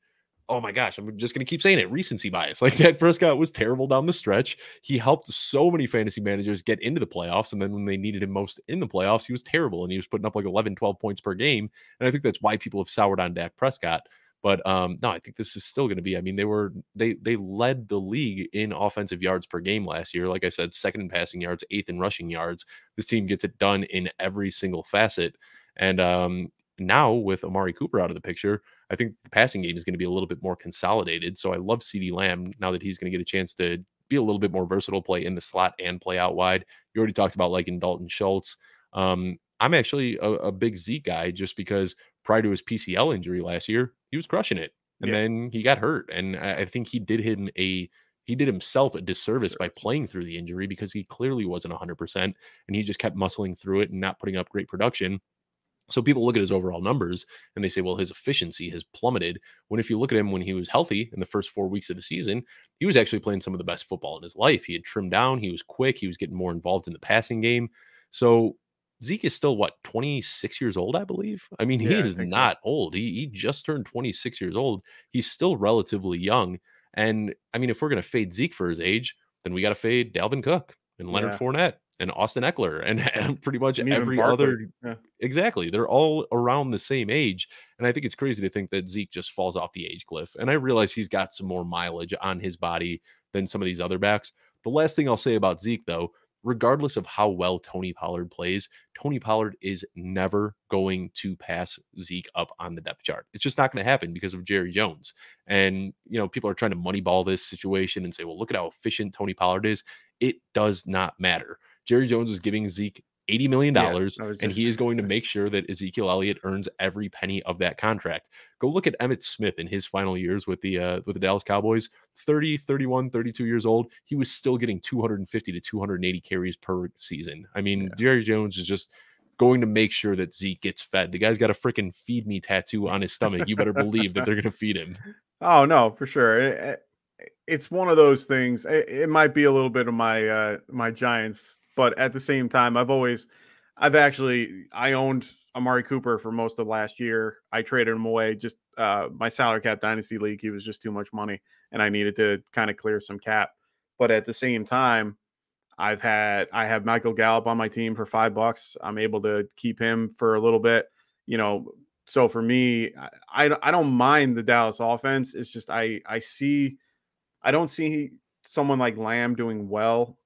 oh my gosh, I'm just going to keep saying it. Recency bias. Like Dak Prescott was terrible down the stretch. He helped so many fantasy managers get into the playoffs. And then when they needed him most in the playoffs, he was terrible and he was putting up like 11, 12 points per game. And I think that's why people have soured on Dak Prescott. But um, no, I think this is still going to be. I mean, they were they they led the league in offensive yards per game last year. Like I said, second in passing yards, eighth in rushing yards. This team gets it done in every single facet. And um, now with Amari Cooper out of the picture, I think the passing game is going to be a little bit more consolidated. So I love CeeDee Lamb now that he's going to get a chance to be a little bit more versatile, play in the slot and play out wide. You already talked about like in Dalton Schultz. Um, I'm actually a, a, big Zeke guy just because prior to his PCL injury last year, he was crushing it, and yeah. then he got hurt, and I, think he did him a he did himself a disservice by playing through the injury because he clearly wasn't 100% and he just kept muscling through it and not putting up great production. So people look at his overall numbers and they say, well, his efficiency has plummeted. When if you look at him when he was healthy in the first four weeks of the season, he was actually playing some of the best football in his life. He had trimmed down, he was quick, he was getting more involved in the passing game. So Zeke is still what 26 years old, I believe. I mean, he yeah, is not so. old. He he just turned 26 years old. He's still relatively young. And I mean, if we're gonna fade Zeke for his age, then we got to fade Dalvin Cook and Leonard yeah. Fournette and Austin Ekeler and, and pretty much and every other. Yeah. Exactly, they're all around the same age, and I think it's crazy to think that Zeke just falls off the age cliff. And I realize he's got some more mileage on his body than some of these other backs. The last thing I'll say about Zeke, though, regardless of how well Tony Pollard plays, Tony Pollard is never going to pass Zeke up on the depth chart. It's just not going to happen because of Jerry Jones. And, you know, people are trying to moneyball this situation and say, well, look at how efficient Tony Pollard is. It does not matter. Jerry Jones is giving Zeke $80 million, yeah, and he is going to make sure that Ezekiel Elliott earns every penny of that contract. Go look at Emmitt Smith in his final years with the uh, with the Dallas Cowboys, 30, 31, 32 years old. He was still getting 250 to 280 carries per season. I mean, yeah. Jerry Jones is just going to make sure that Zeke gets fed. The guy's got a freaking feed me tattoo on his stomach. You better believe that they're going to feed him. Oh, no, for sure. it's one of those things. It, might be a little bit of my uh, my Giants but at the same time, I've always, I've actually, I owned Amari Cooper for most of last year. I traded him away. Just uh, my salary cap dynasty league, he was just too much money, and I needed to kind of clear some cap. But at the same time, I've had I have Michael Gallup on my team for five bucks. I'm able to keep him for a little bit. You know, so for me, I I don't mind the Dallas offense. It's just I I see I don't see someone like Lamb doing well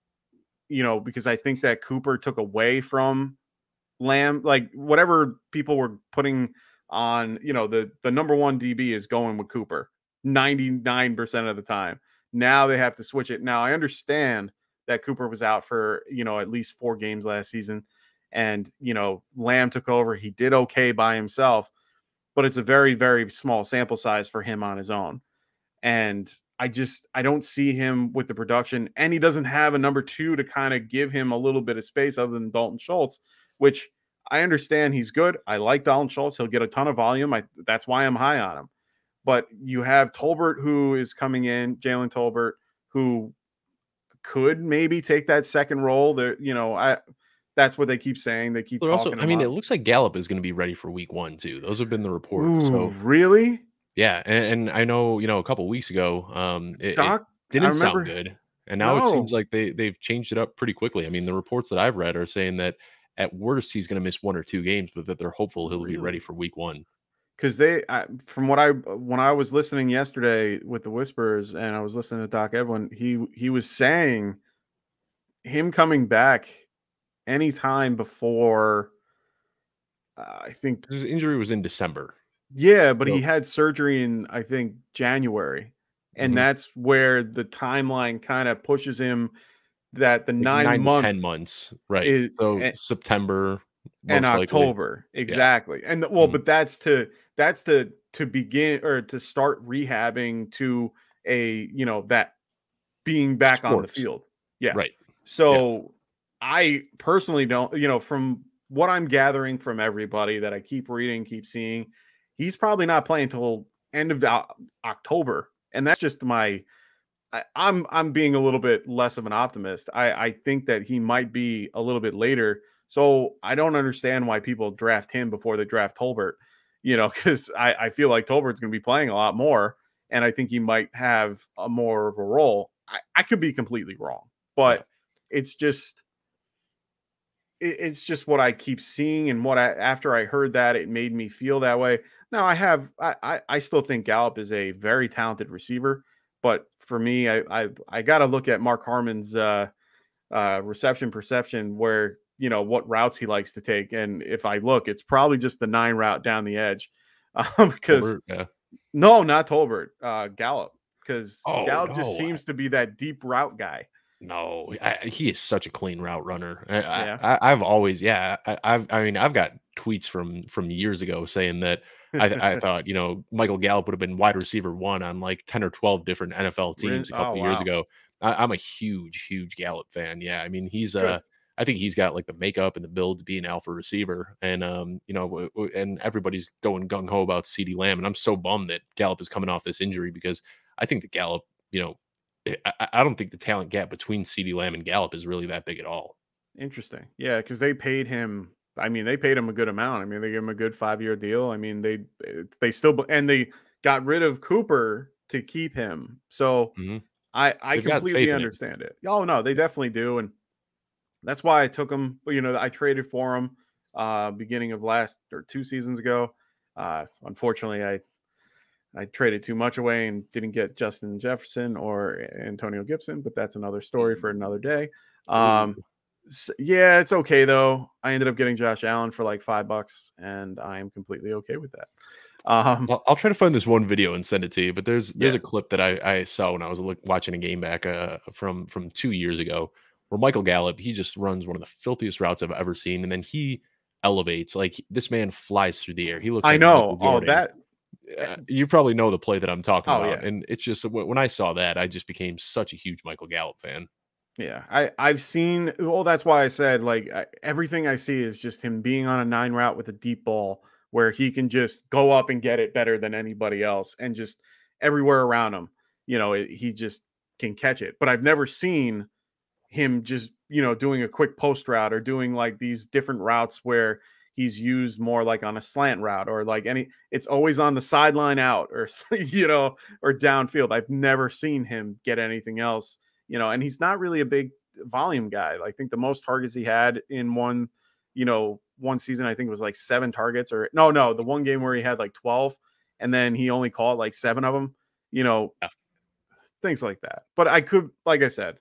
you know, because I think that Cooper took away from Lamb, like whatever people were putting on, you know, the the number one DB is going with Cooper 99% of the time. Now they have to switch it. Now I understand that Cooper was out for, you know, at least four games last season. And, you know, Lamb took over. He did okay by himself, but it's a very, very small sample size for him on his own. And I just I don't see him with the production, and he doesn't have a number two to kind of give him a little bit of space other than Dalton Schultz, which I understand he's good. I like Dalton Schultz; he'll get a ton of volume. I that's why I'm high on him. But you have Tolbert who is coming in, Jalen Tolbert, who could maybe take that second role. There, you know, I that's what they keep saying. They keep talking. Also, I mean, up. it looks like Gallup is going to be ready for Week One too. Those have been the reports. Ooh, so really, yeah, and, and, I know you know a couple weeks ago, um, it, Doc, it didn't sound good, and now no. it seems like they they've changed it up pretty quickly. I mean, the reports that I've read are saying that at worst he's going to miss one or two games, but that they're hopeful he'll be ready for Week One. Because they, I, from what I when I was listening yesterday with the Whispers, and I was listening to Doc Edwin, he he was saying him coming back anytime before. Uh, I think his injury was in December. Yeah, but he had surgery in I think January, and mm-hmm. that's where the timeline kind of pushes him that the like nine, nine month, ten months, right? Is, so and, September and October, likely. exactly. Yeah. And the, well, mm-hmm. but that's to that's to to begin or to start rehabbing to a you know that being back Sports. on the field. Yeah, right. So yeah. I personally don't, you know, from what I'm gathering from everybody that I keep reading, keep seeing, he's probably not playing until end of uh, October, and that's just my. I, I'm I'm being a little bit less of an optimist. I I think that he might be a little bit later. So I don't understand why people draft him before they draft Tolbert. You know, because I I feel like Tolbert's going to be playing a lot more, and I think he might have a more of a role. I, I could be completely wrong, but yeah. it's just it's just what I keep seeing, and what I after I heard that, it made me feel that way. Now I have, I, I, I still think Gallup is a very talented receiver, but for me, I, I, I got to look at Mark Harmon's uh, uh, reception perception, where you know what routes he likes to take, and if I look, it's probably just the nine route down the edge, um, because yeah. no, not Tolbert, uh, Gallup, because Oh, Gallup just no, I- seems to be that deep route guy. No, I, he is such a clean route runner. I, Yeah. I, I've always, yeah, I, I've, I mean, I've got tweets from from years ago saying that I, I thought, you know, Michael Gallup would have been wide receiver one on like ten or twelve different NFL teams a couple Oh, years ago. I, I'm a huge, huge Gallup fan. Yeah, I mean, he's Good. uh, I think he's got like the makeup and the build to be an alpha receiver, and um, you know, w- w- and everybody's going gung ho about CeeDee Lamb, and I'm so bummed that Gallup is coming off this injury because I think that Gallup, you know, I, I- I don't think the talent gap between CeeDee Lamb and Gallup is really that big at all. Interesting. Yeah, because they paid him. I mean, they paid him a good amount. I mean, they gave him a good five year deal. I mean, they they still and they got rid of Cooper to keep him. So Mhm. I I They've completely understand it. Oh no, they definitely do, and that's why I took him. You know, I traded for him uh beginning of last or two seasons ago. Uh unfortunately, I I traded too much away and didn't get Justin Jefferson or Antonio Gibson, but that's another story for another day. Um, s- yeah, it's okay though. I ended up getting Josh Allen for like five bucks, and I am completely okay with that. Um, I'll, I'll try to find this one video and send it to you. But there's there's Yeah. a clip that I, I saw when I was look, watching a game back uh, from from two years ago, where Michael Gallup he just runs one of the filthiest routes I've ever seen, and then he elevates like this man flies through the air. He looks. I like know. Oh, that Uh, you probably know the play that I'm talking Oh, about, yeah. and it's just when I saw that, I just became such a huge Michael Gallup fan. Yeah, I I've seen. Well, that's why I said like I, everything I see is just him being on a nine route with a deep ball where he can just go up and get it better than anybody else, and just everywhere around him, you know, it, he just can catch it. But I've never seen him just you know doing a quick post route or doing like these different routes where he's used more like on a slant route or like any it's always on the sideline out or you know or downfield. I've never seen him get anything else you know and he's not really a big volume guy. I think the most targets he had in one you know one season i think it was like seven targets or no no the one game where he had like 12 and then he only caught like seven of them you know Yeah. things like that. But i could like i said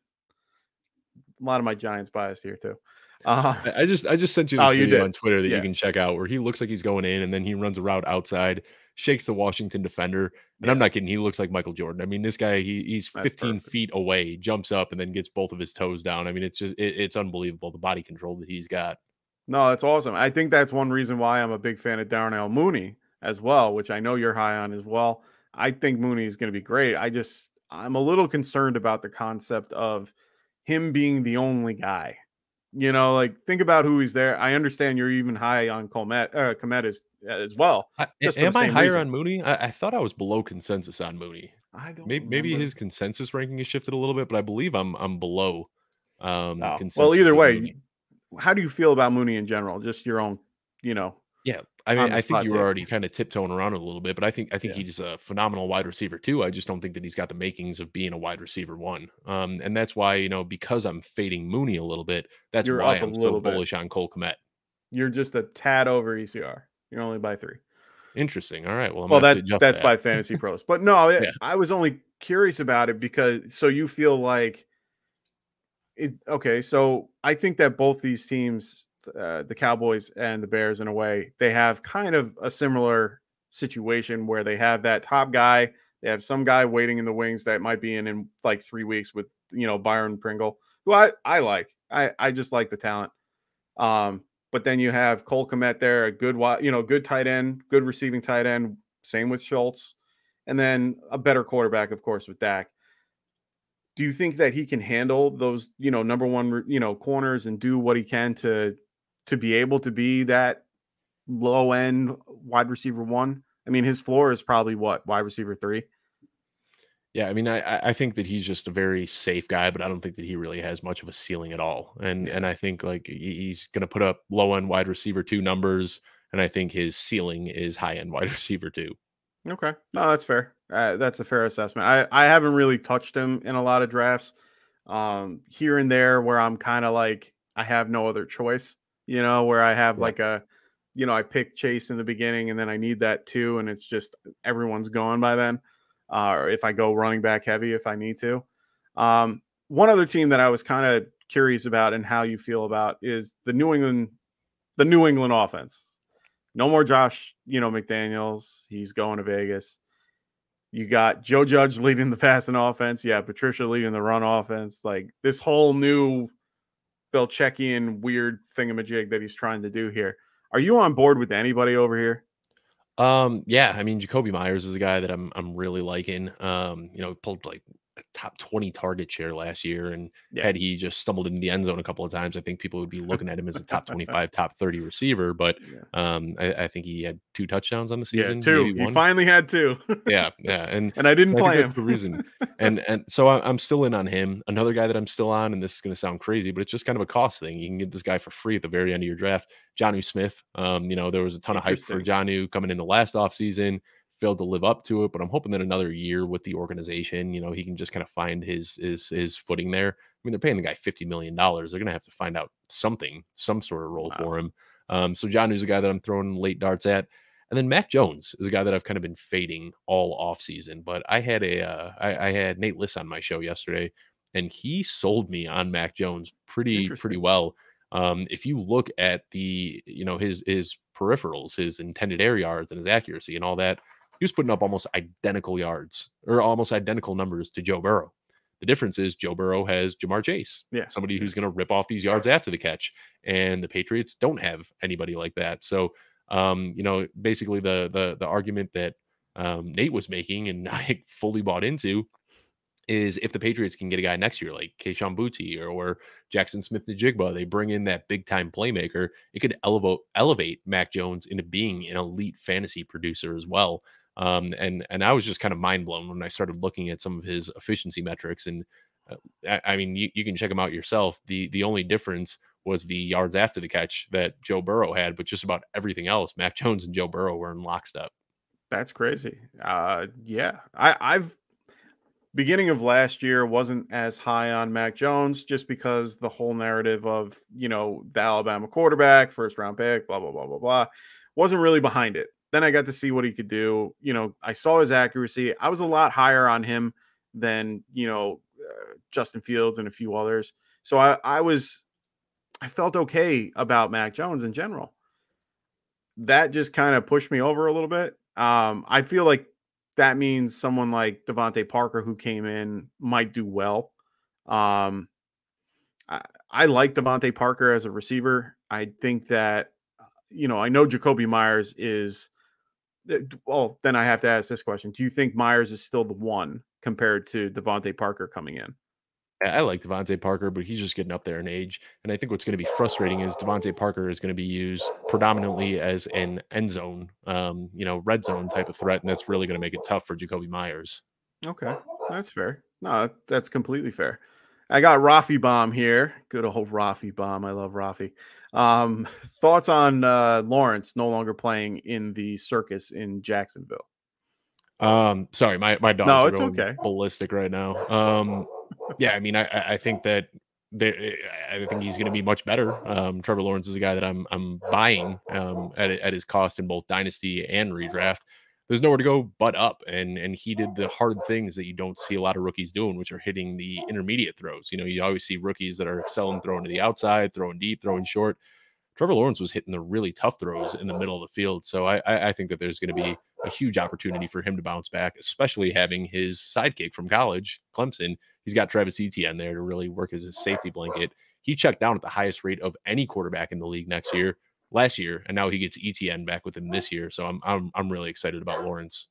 a lot of my giants bias here too uh, I just I just sent you this Oh, you video did? on Twitter that Yeah. you can check out where he looks like he's going in and then he runs a route outside, shakes the Washington defender. And I'm not kidding, he looks like Michael Jordan. I mean, this guy he, he's That's 15 perfect. feet away, jumps up and then gets both of his toes down. I mean, it's just it, it's unbelievable the body control that he's got. No, that's awesome. I think that's one reason why I'm a big fan of Darnell Mooney as well, which I know you're high on as well. I think Mooney is going to be great. I just I'm a little concerned about the concept of him being the only guy. You know, like think about who he's there. I understand you're even high on Kmet, uh, Kmet as, as well. I, am I higher reason. on Mooney? I, I thought I was below consensus on Mooney. I don't Maybe, maybe his consensus ranking has shifted a little bit, but I believe I'm I'm below. Um, Oh, consensus well, either way, Mooney. how do you feel about Mooney in general? Just your own, you know. Yeah, I mean, I think you were already kind of tiptoeing around it a little bit, but I think I think Yeah. he's a phenomenal wide receiver too. I just don't think that he's got the makings of being a wide receiver one. Um, and that's why you know because I'm fading Mooney a little bit. That's You're why I'm so little bit. bullish on Cole Kmet. You're just a tad over ECR. You're only by three. Interesting. All right. Well, I'm well, that that's that. by Fantasy Pros. But no, Yeah. I was only curious about it because so you feel like it's okay. So I think that both these teams, uh, the Cowboys and the Bears, in a way, they have kind of a similar situation where they have that top guy. They have some guy waiting in the wings that might be in in like three weeks with you know Byron Pringle, who I I like. I I just like the talent. Um, but then you have Cole Kmet there, a good you know good tight end, good receiving tight end. Same with Schultz, and then a better quarterback, of course, with Dak. Do you think that he can handle those, you know, number one, you know, corners and do what he can to to be able to be that low end wide receiver one? I mean, his floor is probably what wide receiver three. Yeah, I mean, I I- think that he's just a very safe guy, but I don't think that he really has much of a ceiling at all. And Yeah. and I think like he's going to put up low end wide receiver two numbers, and I think his ceiling is high end wide receiver two. Okay, no, that's fair. Uh, that's a fair assessment. I I haven't really touched him in a lot of drafts. Um, here and there where I'm kind of like I have no other choice. You know, where I have Yeah. like a, you know, I pick Chase in the beginning and then I need that too, and it's just everyone's gone by then. Uh, or if I go running back heavy if I need to. Um, one other team that I was kind of curious about and how you feel about is the New England, the New England offense. No more Josh, you know, McDaniels. He's going to Vegas. You got Joe Judge leading the passing offense. Yeah, Patricia leading the run offense. Like this whole new Belichickian weird thingamajig that he's trying to do here. Are you on board with anybody over here? Um, yeah, I mean, Jakobi Meyers is a guy that I'm I'm really liking. Um, you know, pulled like top 20 target share last year, and Yeah. had he just stumbled into the end zone a couple of times, I think people would be looking at him as a top 25, top 30 receiver. But Yeah, um, I, I think he had two touchdowns on the yeah season. two. maybe He finally had two. yeah, yeah, and and I didn't I play him. that's the reason. and and so I- I'm still in on him. Another guy that I'm still on, and this is going to sound crazy, but it's just kind of a cost thing. You can get this guy for free at the very end of your draft. Jonnu Smith. Um, you know, there was a ton of hype for. Jonnu coming into last offseason, failed to live up to it, but I'm hoping that another year with the organization, you know, he can just kind of find his his his footing there. I mean, they're paying the guy fifty million dollars. They're going to have to find out something, some sort of role Wow. for him. Um, so Jonnu's a guy that I'm throwing late darts at. And then Mac Jones is a guy that I've kind of been fading all off season. But I had a uh, I, I had Nate Liss on my show yesterday, and he sold me on Mac Jones pretty pretty well. Um, if you look at the you know his his peripherals, his intended air yards, and his accuracy and all that, he was putting up almost identical yards or almost identical numbers to Joe Burrow. The difference is Joe Burrow has Ja'Marr Chase, Yeah. somebody who's going to rip off these yards after the catch, and the Patriots don't have anybody like that. So um, you know, basically the the the argument that um, Nate was making and I fully bought into is if the Patriots can get a guy next year like Kayshon Boutte or, or Jaxon Smith-Njigba, they bring in that big time playmaker, it could elevate elevate Mac Jones into being an elite fantasy producer as well. Um, and and I was just kind of mind blown when I started looking at some of his efficiency metrics. And uh, I, I mean, you, you can check them out yourself. The the only difference was the yards after the catch that Joe Burrow had, but just about everything else, Mac Jones and Joe Burrow were in lockstep. That's crazy. Uh, yeah, I, I've beginning of last year wasn't as high on Mac Jones just because the whole narrative of you know the Alabama quarterback, first round pick, blah blah blah blah blah, wasn't really behind it. Then I got to see what he could do. You know, I saw his accuracy. I was a lot higher on him than you know uh, Justin Fields and a few others. So I, I was, I felt okay about Mac Jones in general. That just kind of pushed me over a little bit. Um, I feel like that means someone like DeVante Parker who came in might do well. Um, I, I like DeVante Parker as a receiver. I think that uh, you know I know Jakobi Meyers is. Uh, Well, then I have to ask this question: Do you think Meyers is still the one compared to DeVante Parker coming in? I I like DeVante Parker, but he's just getting up there in age. And I think what's going to be frustrating is DeVante Parker is going to be used predominantly as an end zone, um, you know, red zone type of threat, and that's really going to make it tough for Jakobi Meyers. Okay, that's fair. No, that's completely fair. I got Rafi Bomb here. Good old Rafi Bomb. I love Rafi. Um, thoughts on uh, Lawrence no longer playing in the circus in Jacksonville? Um, sorry, my my dogs No, it's okay. ballistic right now. Um, yeah, I mean, I I think that I think he's going to be much better. Um, Trevor Lawrence is a guy that I'm I'm buying um, at at his cost in both dynasty and redraft. There's nowhere to go but up, and and he did the oh. hard things that you don't see a lot of rookies doing, which are hitting the intermediate throws. You know, you always see rookies that are excelling throwing to the outside, throwing deep, throwing short. Trevor Lawrence was hitting the really tough throws in the middle of the field. So I, I, I think that there's going to be a huge opportunity for him to bounce back, especially having his sidekick from college, Clemson. He's got Travis Etienne there to really work as his safety blanket. He checked down at the highest rate of any quarterback in the league next year, last year, and now he gets Etienne back with him this year. So I'm I'm I'm really excited about Lawrence.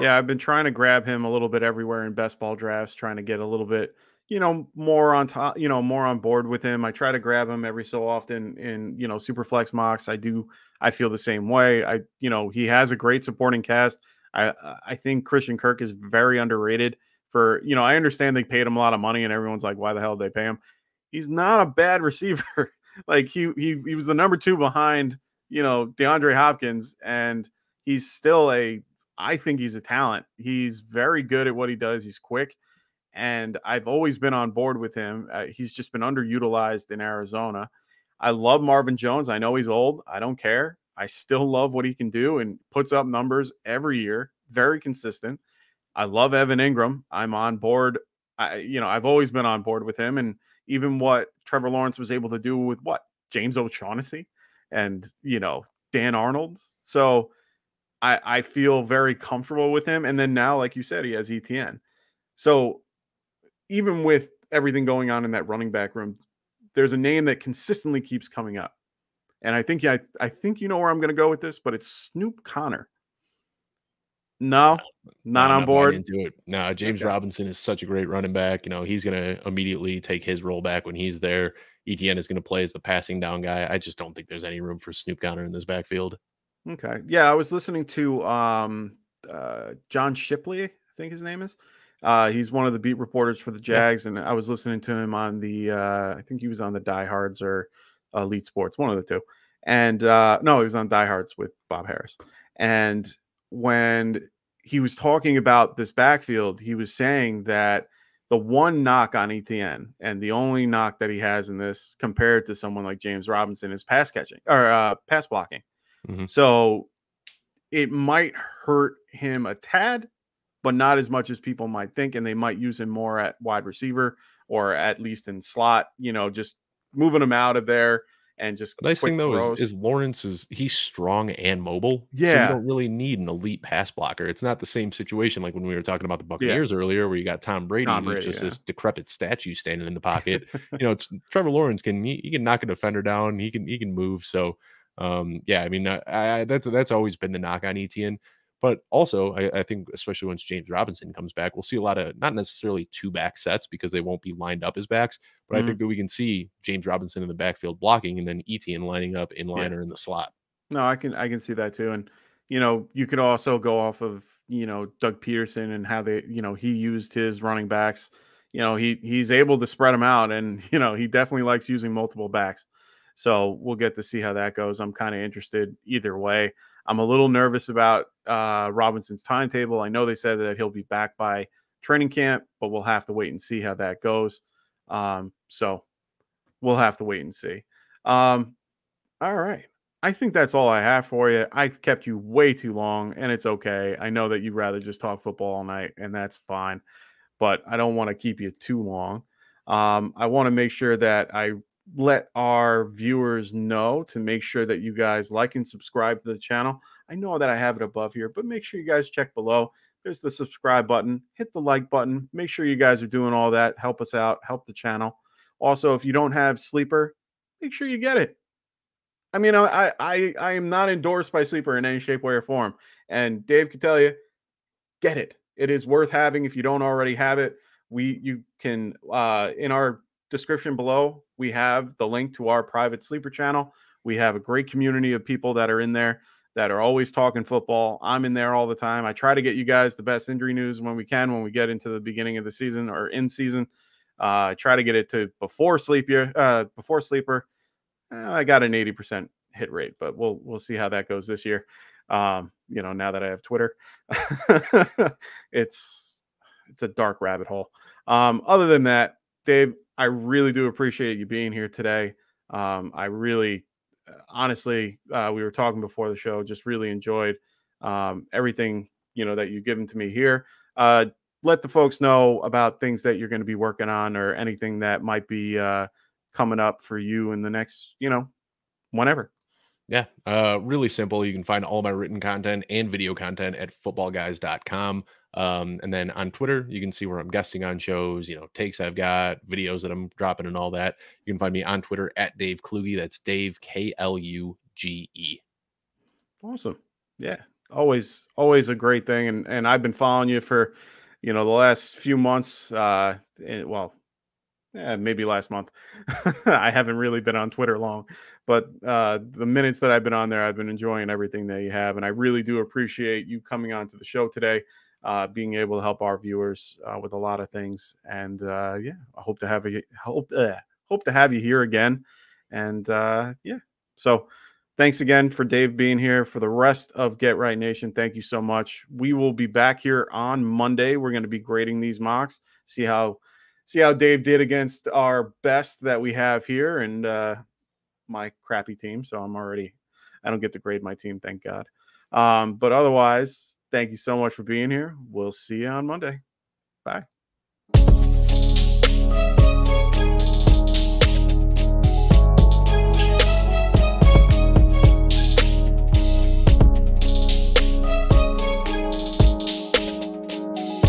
Yeah, I've been trying to grab him a little bit everywhere in best ball drafts, trying to get a little bit, you know, more on top, you know, more on board with him. I try to grab him every so often in, you know, super flex mocks. I do, I feel the same way. I, you know, he has a great supporting cast. I, I think Christian Kirk is very underrated for, you know, I understand they paid him a lot of money and everyone's like, why the hell did they pay him? He's not a bad receiver. Like he, he, he was the number two behind, you know, DeAndre Hopkins and he's still a I think he's a talent. He's very good at what he does. He's quick, and I've always been on board with him. Uh, he's just been underutilized in Arizona. I love Marvin Jones. I know he's old. I don't care. I still love what he can do and puts up numbers every year, very consistent. I love Evan Engram. I'm on board. I, you know, I've always been on board with him, and even what Trevor Lawrence was able to do with what James O'Shaughnessy and you know Dan Arnold. So I I feel very comfortable with him. And then now, like you said, he has Etienne. So even with everything going on in that running back room, there's a name that consistently keeps coming up. And I think yeah, I, I think you know where I'm going to go with this, but it's Snoop Conner. No, not No, on not board. into it. No, James Okay. Robinson is such a great running back. You know, he's going to immediately take his role back when he's there. Etienne is going to play as the passing down guy. I just don't think there's any room for Snoop Conner in this backfield. Okay. Yeah, I was listening to um uh John Shipley, I think his name is. Uh he's one of the beat reporters for the Jags and I was listening to him on the uh I think he was on the Diehards or Elite Sports, one of the two. And uh no, he was on Diehards with Bob Harris. And when he was talking about this backfield, he was saying that the one knock on Etienne and the only knock that he has in this compared to someone like James Robinson is pass catching or uh pass blocking. Mhm. So it might hurt him a tad, but not as much as people might think. And they might use him more at wide receiver or at least in slot, you know, just moving him out of there and just The nice thing though is, is Lawrence is he's strong and mobile. So Yeah. you don't really need an elite pass blocker. It's not the same situation like when we were talking about the Buccaneers earlier, where you got Tom Brady, Tom who's just yeah. this decrepit statue standing in the pocket. you know, it's Trevor Lawrence can he, he can knock a defender down. He can he can move. So um yeah, I mean I, I that's that's always been the knock on Etienne. But also, I, I think especially once James Robinson comes back, we'll see a lot of not necessarily two back sets because they won't be lined up as backs. But I mm-hmm. think that we can see James Robinson in the backfield blocking and then Etienne lining up in line or in the slot. No, I can I can see that too. And you know, you could also go off of, you know, Doug Pederson and how they, you know, he used his running backs. You know, he he's able to spread them out and you know, he definitely likes using multiple backs. So we'll get to see how that goes. I'm kind of interested either way. I'm a little nervous about uh Robinson's timetable. I know they said that he'll be back by training camp, but we'll have to wait and see how that goes. Um, so we'll have to wait and see. Um, all right. I think that's all I have for you. I've kept you way too long, and it's okay. I know that you'd rather just talk football all night, and that's fine. But I don't want to keep you too long. Um, I want to make sure that I let our viewers know to make sure that you guys like and subscribe to the channel. I know that I have it above here, but make sure you guys check below. There's the subscribe button, hit the like button. Make sure you guys are doing all that. Help us out, help the channel. Also, if you don't have Sleeper, make sure you get it. I mean, I I I am not endorsed by Sleeper in any shape, way, or form. And Dave can tell you, get it. It is worth having if you don't already have it. We you can uh in our description below, we have the link to our private sleeper channel. We have a great community of people that are in there that are always talking football. I'm in there all the time. I try to get you guys the best injury news when we can when we get into the beginning of the season or in season. Uh, I try to get it to before sleeper uh before sleeper uh, I got an 80% hit rate, but we'll we'll see how that goes this year. Um, you know, now that I have Twitter, it's it's a dark rabbit hole. Um, other than that, Dave, I really do appreciate you being here today. Um, I really, uh, honestly, uh, we were talking before the show, just really enjoyed um, everything you know that you've given to me here. Uh, let the folks know about things that you're going to be working on or anything that might be uh, coming up for you in the next, you know, whenever. Yeah, uh, really simple. You can find all my written content and video content at footballguys.com. Um, and then on Twitter, you can see where I'm guesting on shows, you know, takes I've got, videos that I'm dropping, and all that. You can find me on Twitter at Dave Kluge. That's Dave K L U G E. Awesome. Yeah. Always, always a great thing. And and I've been following you for, you know, the last few months. Uh eh, well, yeah, maybe last month. I haven't really been on Twitter long, but uh the minutes that I've been on there, I've been enjoying everything that you have. And I really do appreciate you coming on to the show today, uh, being able to help our viewers uh, with a lot of things. And uh yeah, I hope to have you hope hope to have you here again. And uh yeah. So thanks again for Dave being here. For the rest of Get Right Nation, thank you so much. We will be back here on Monday. We're going to be grading these mocks, see how see how Dave did against our best that we have here, and uh, my crappy team, so I'm already I don't get to grade my team, thank God. Um, but otherwise, thank you so much for being here. We'll see you on Monday. Bye.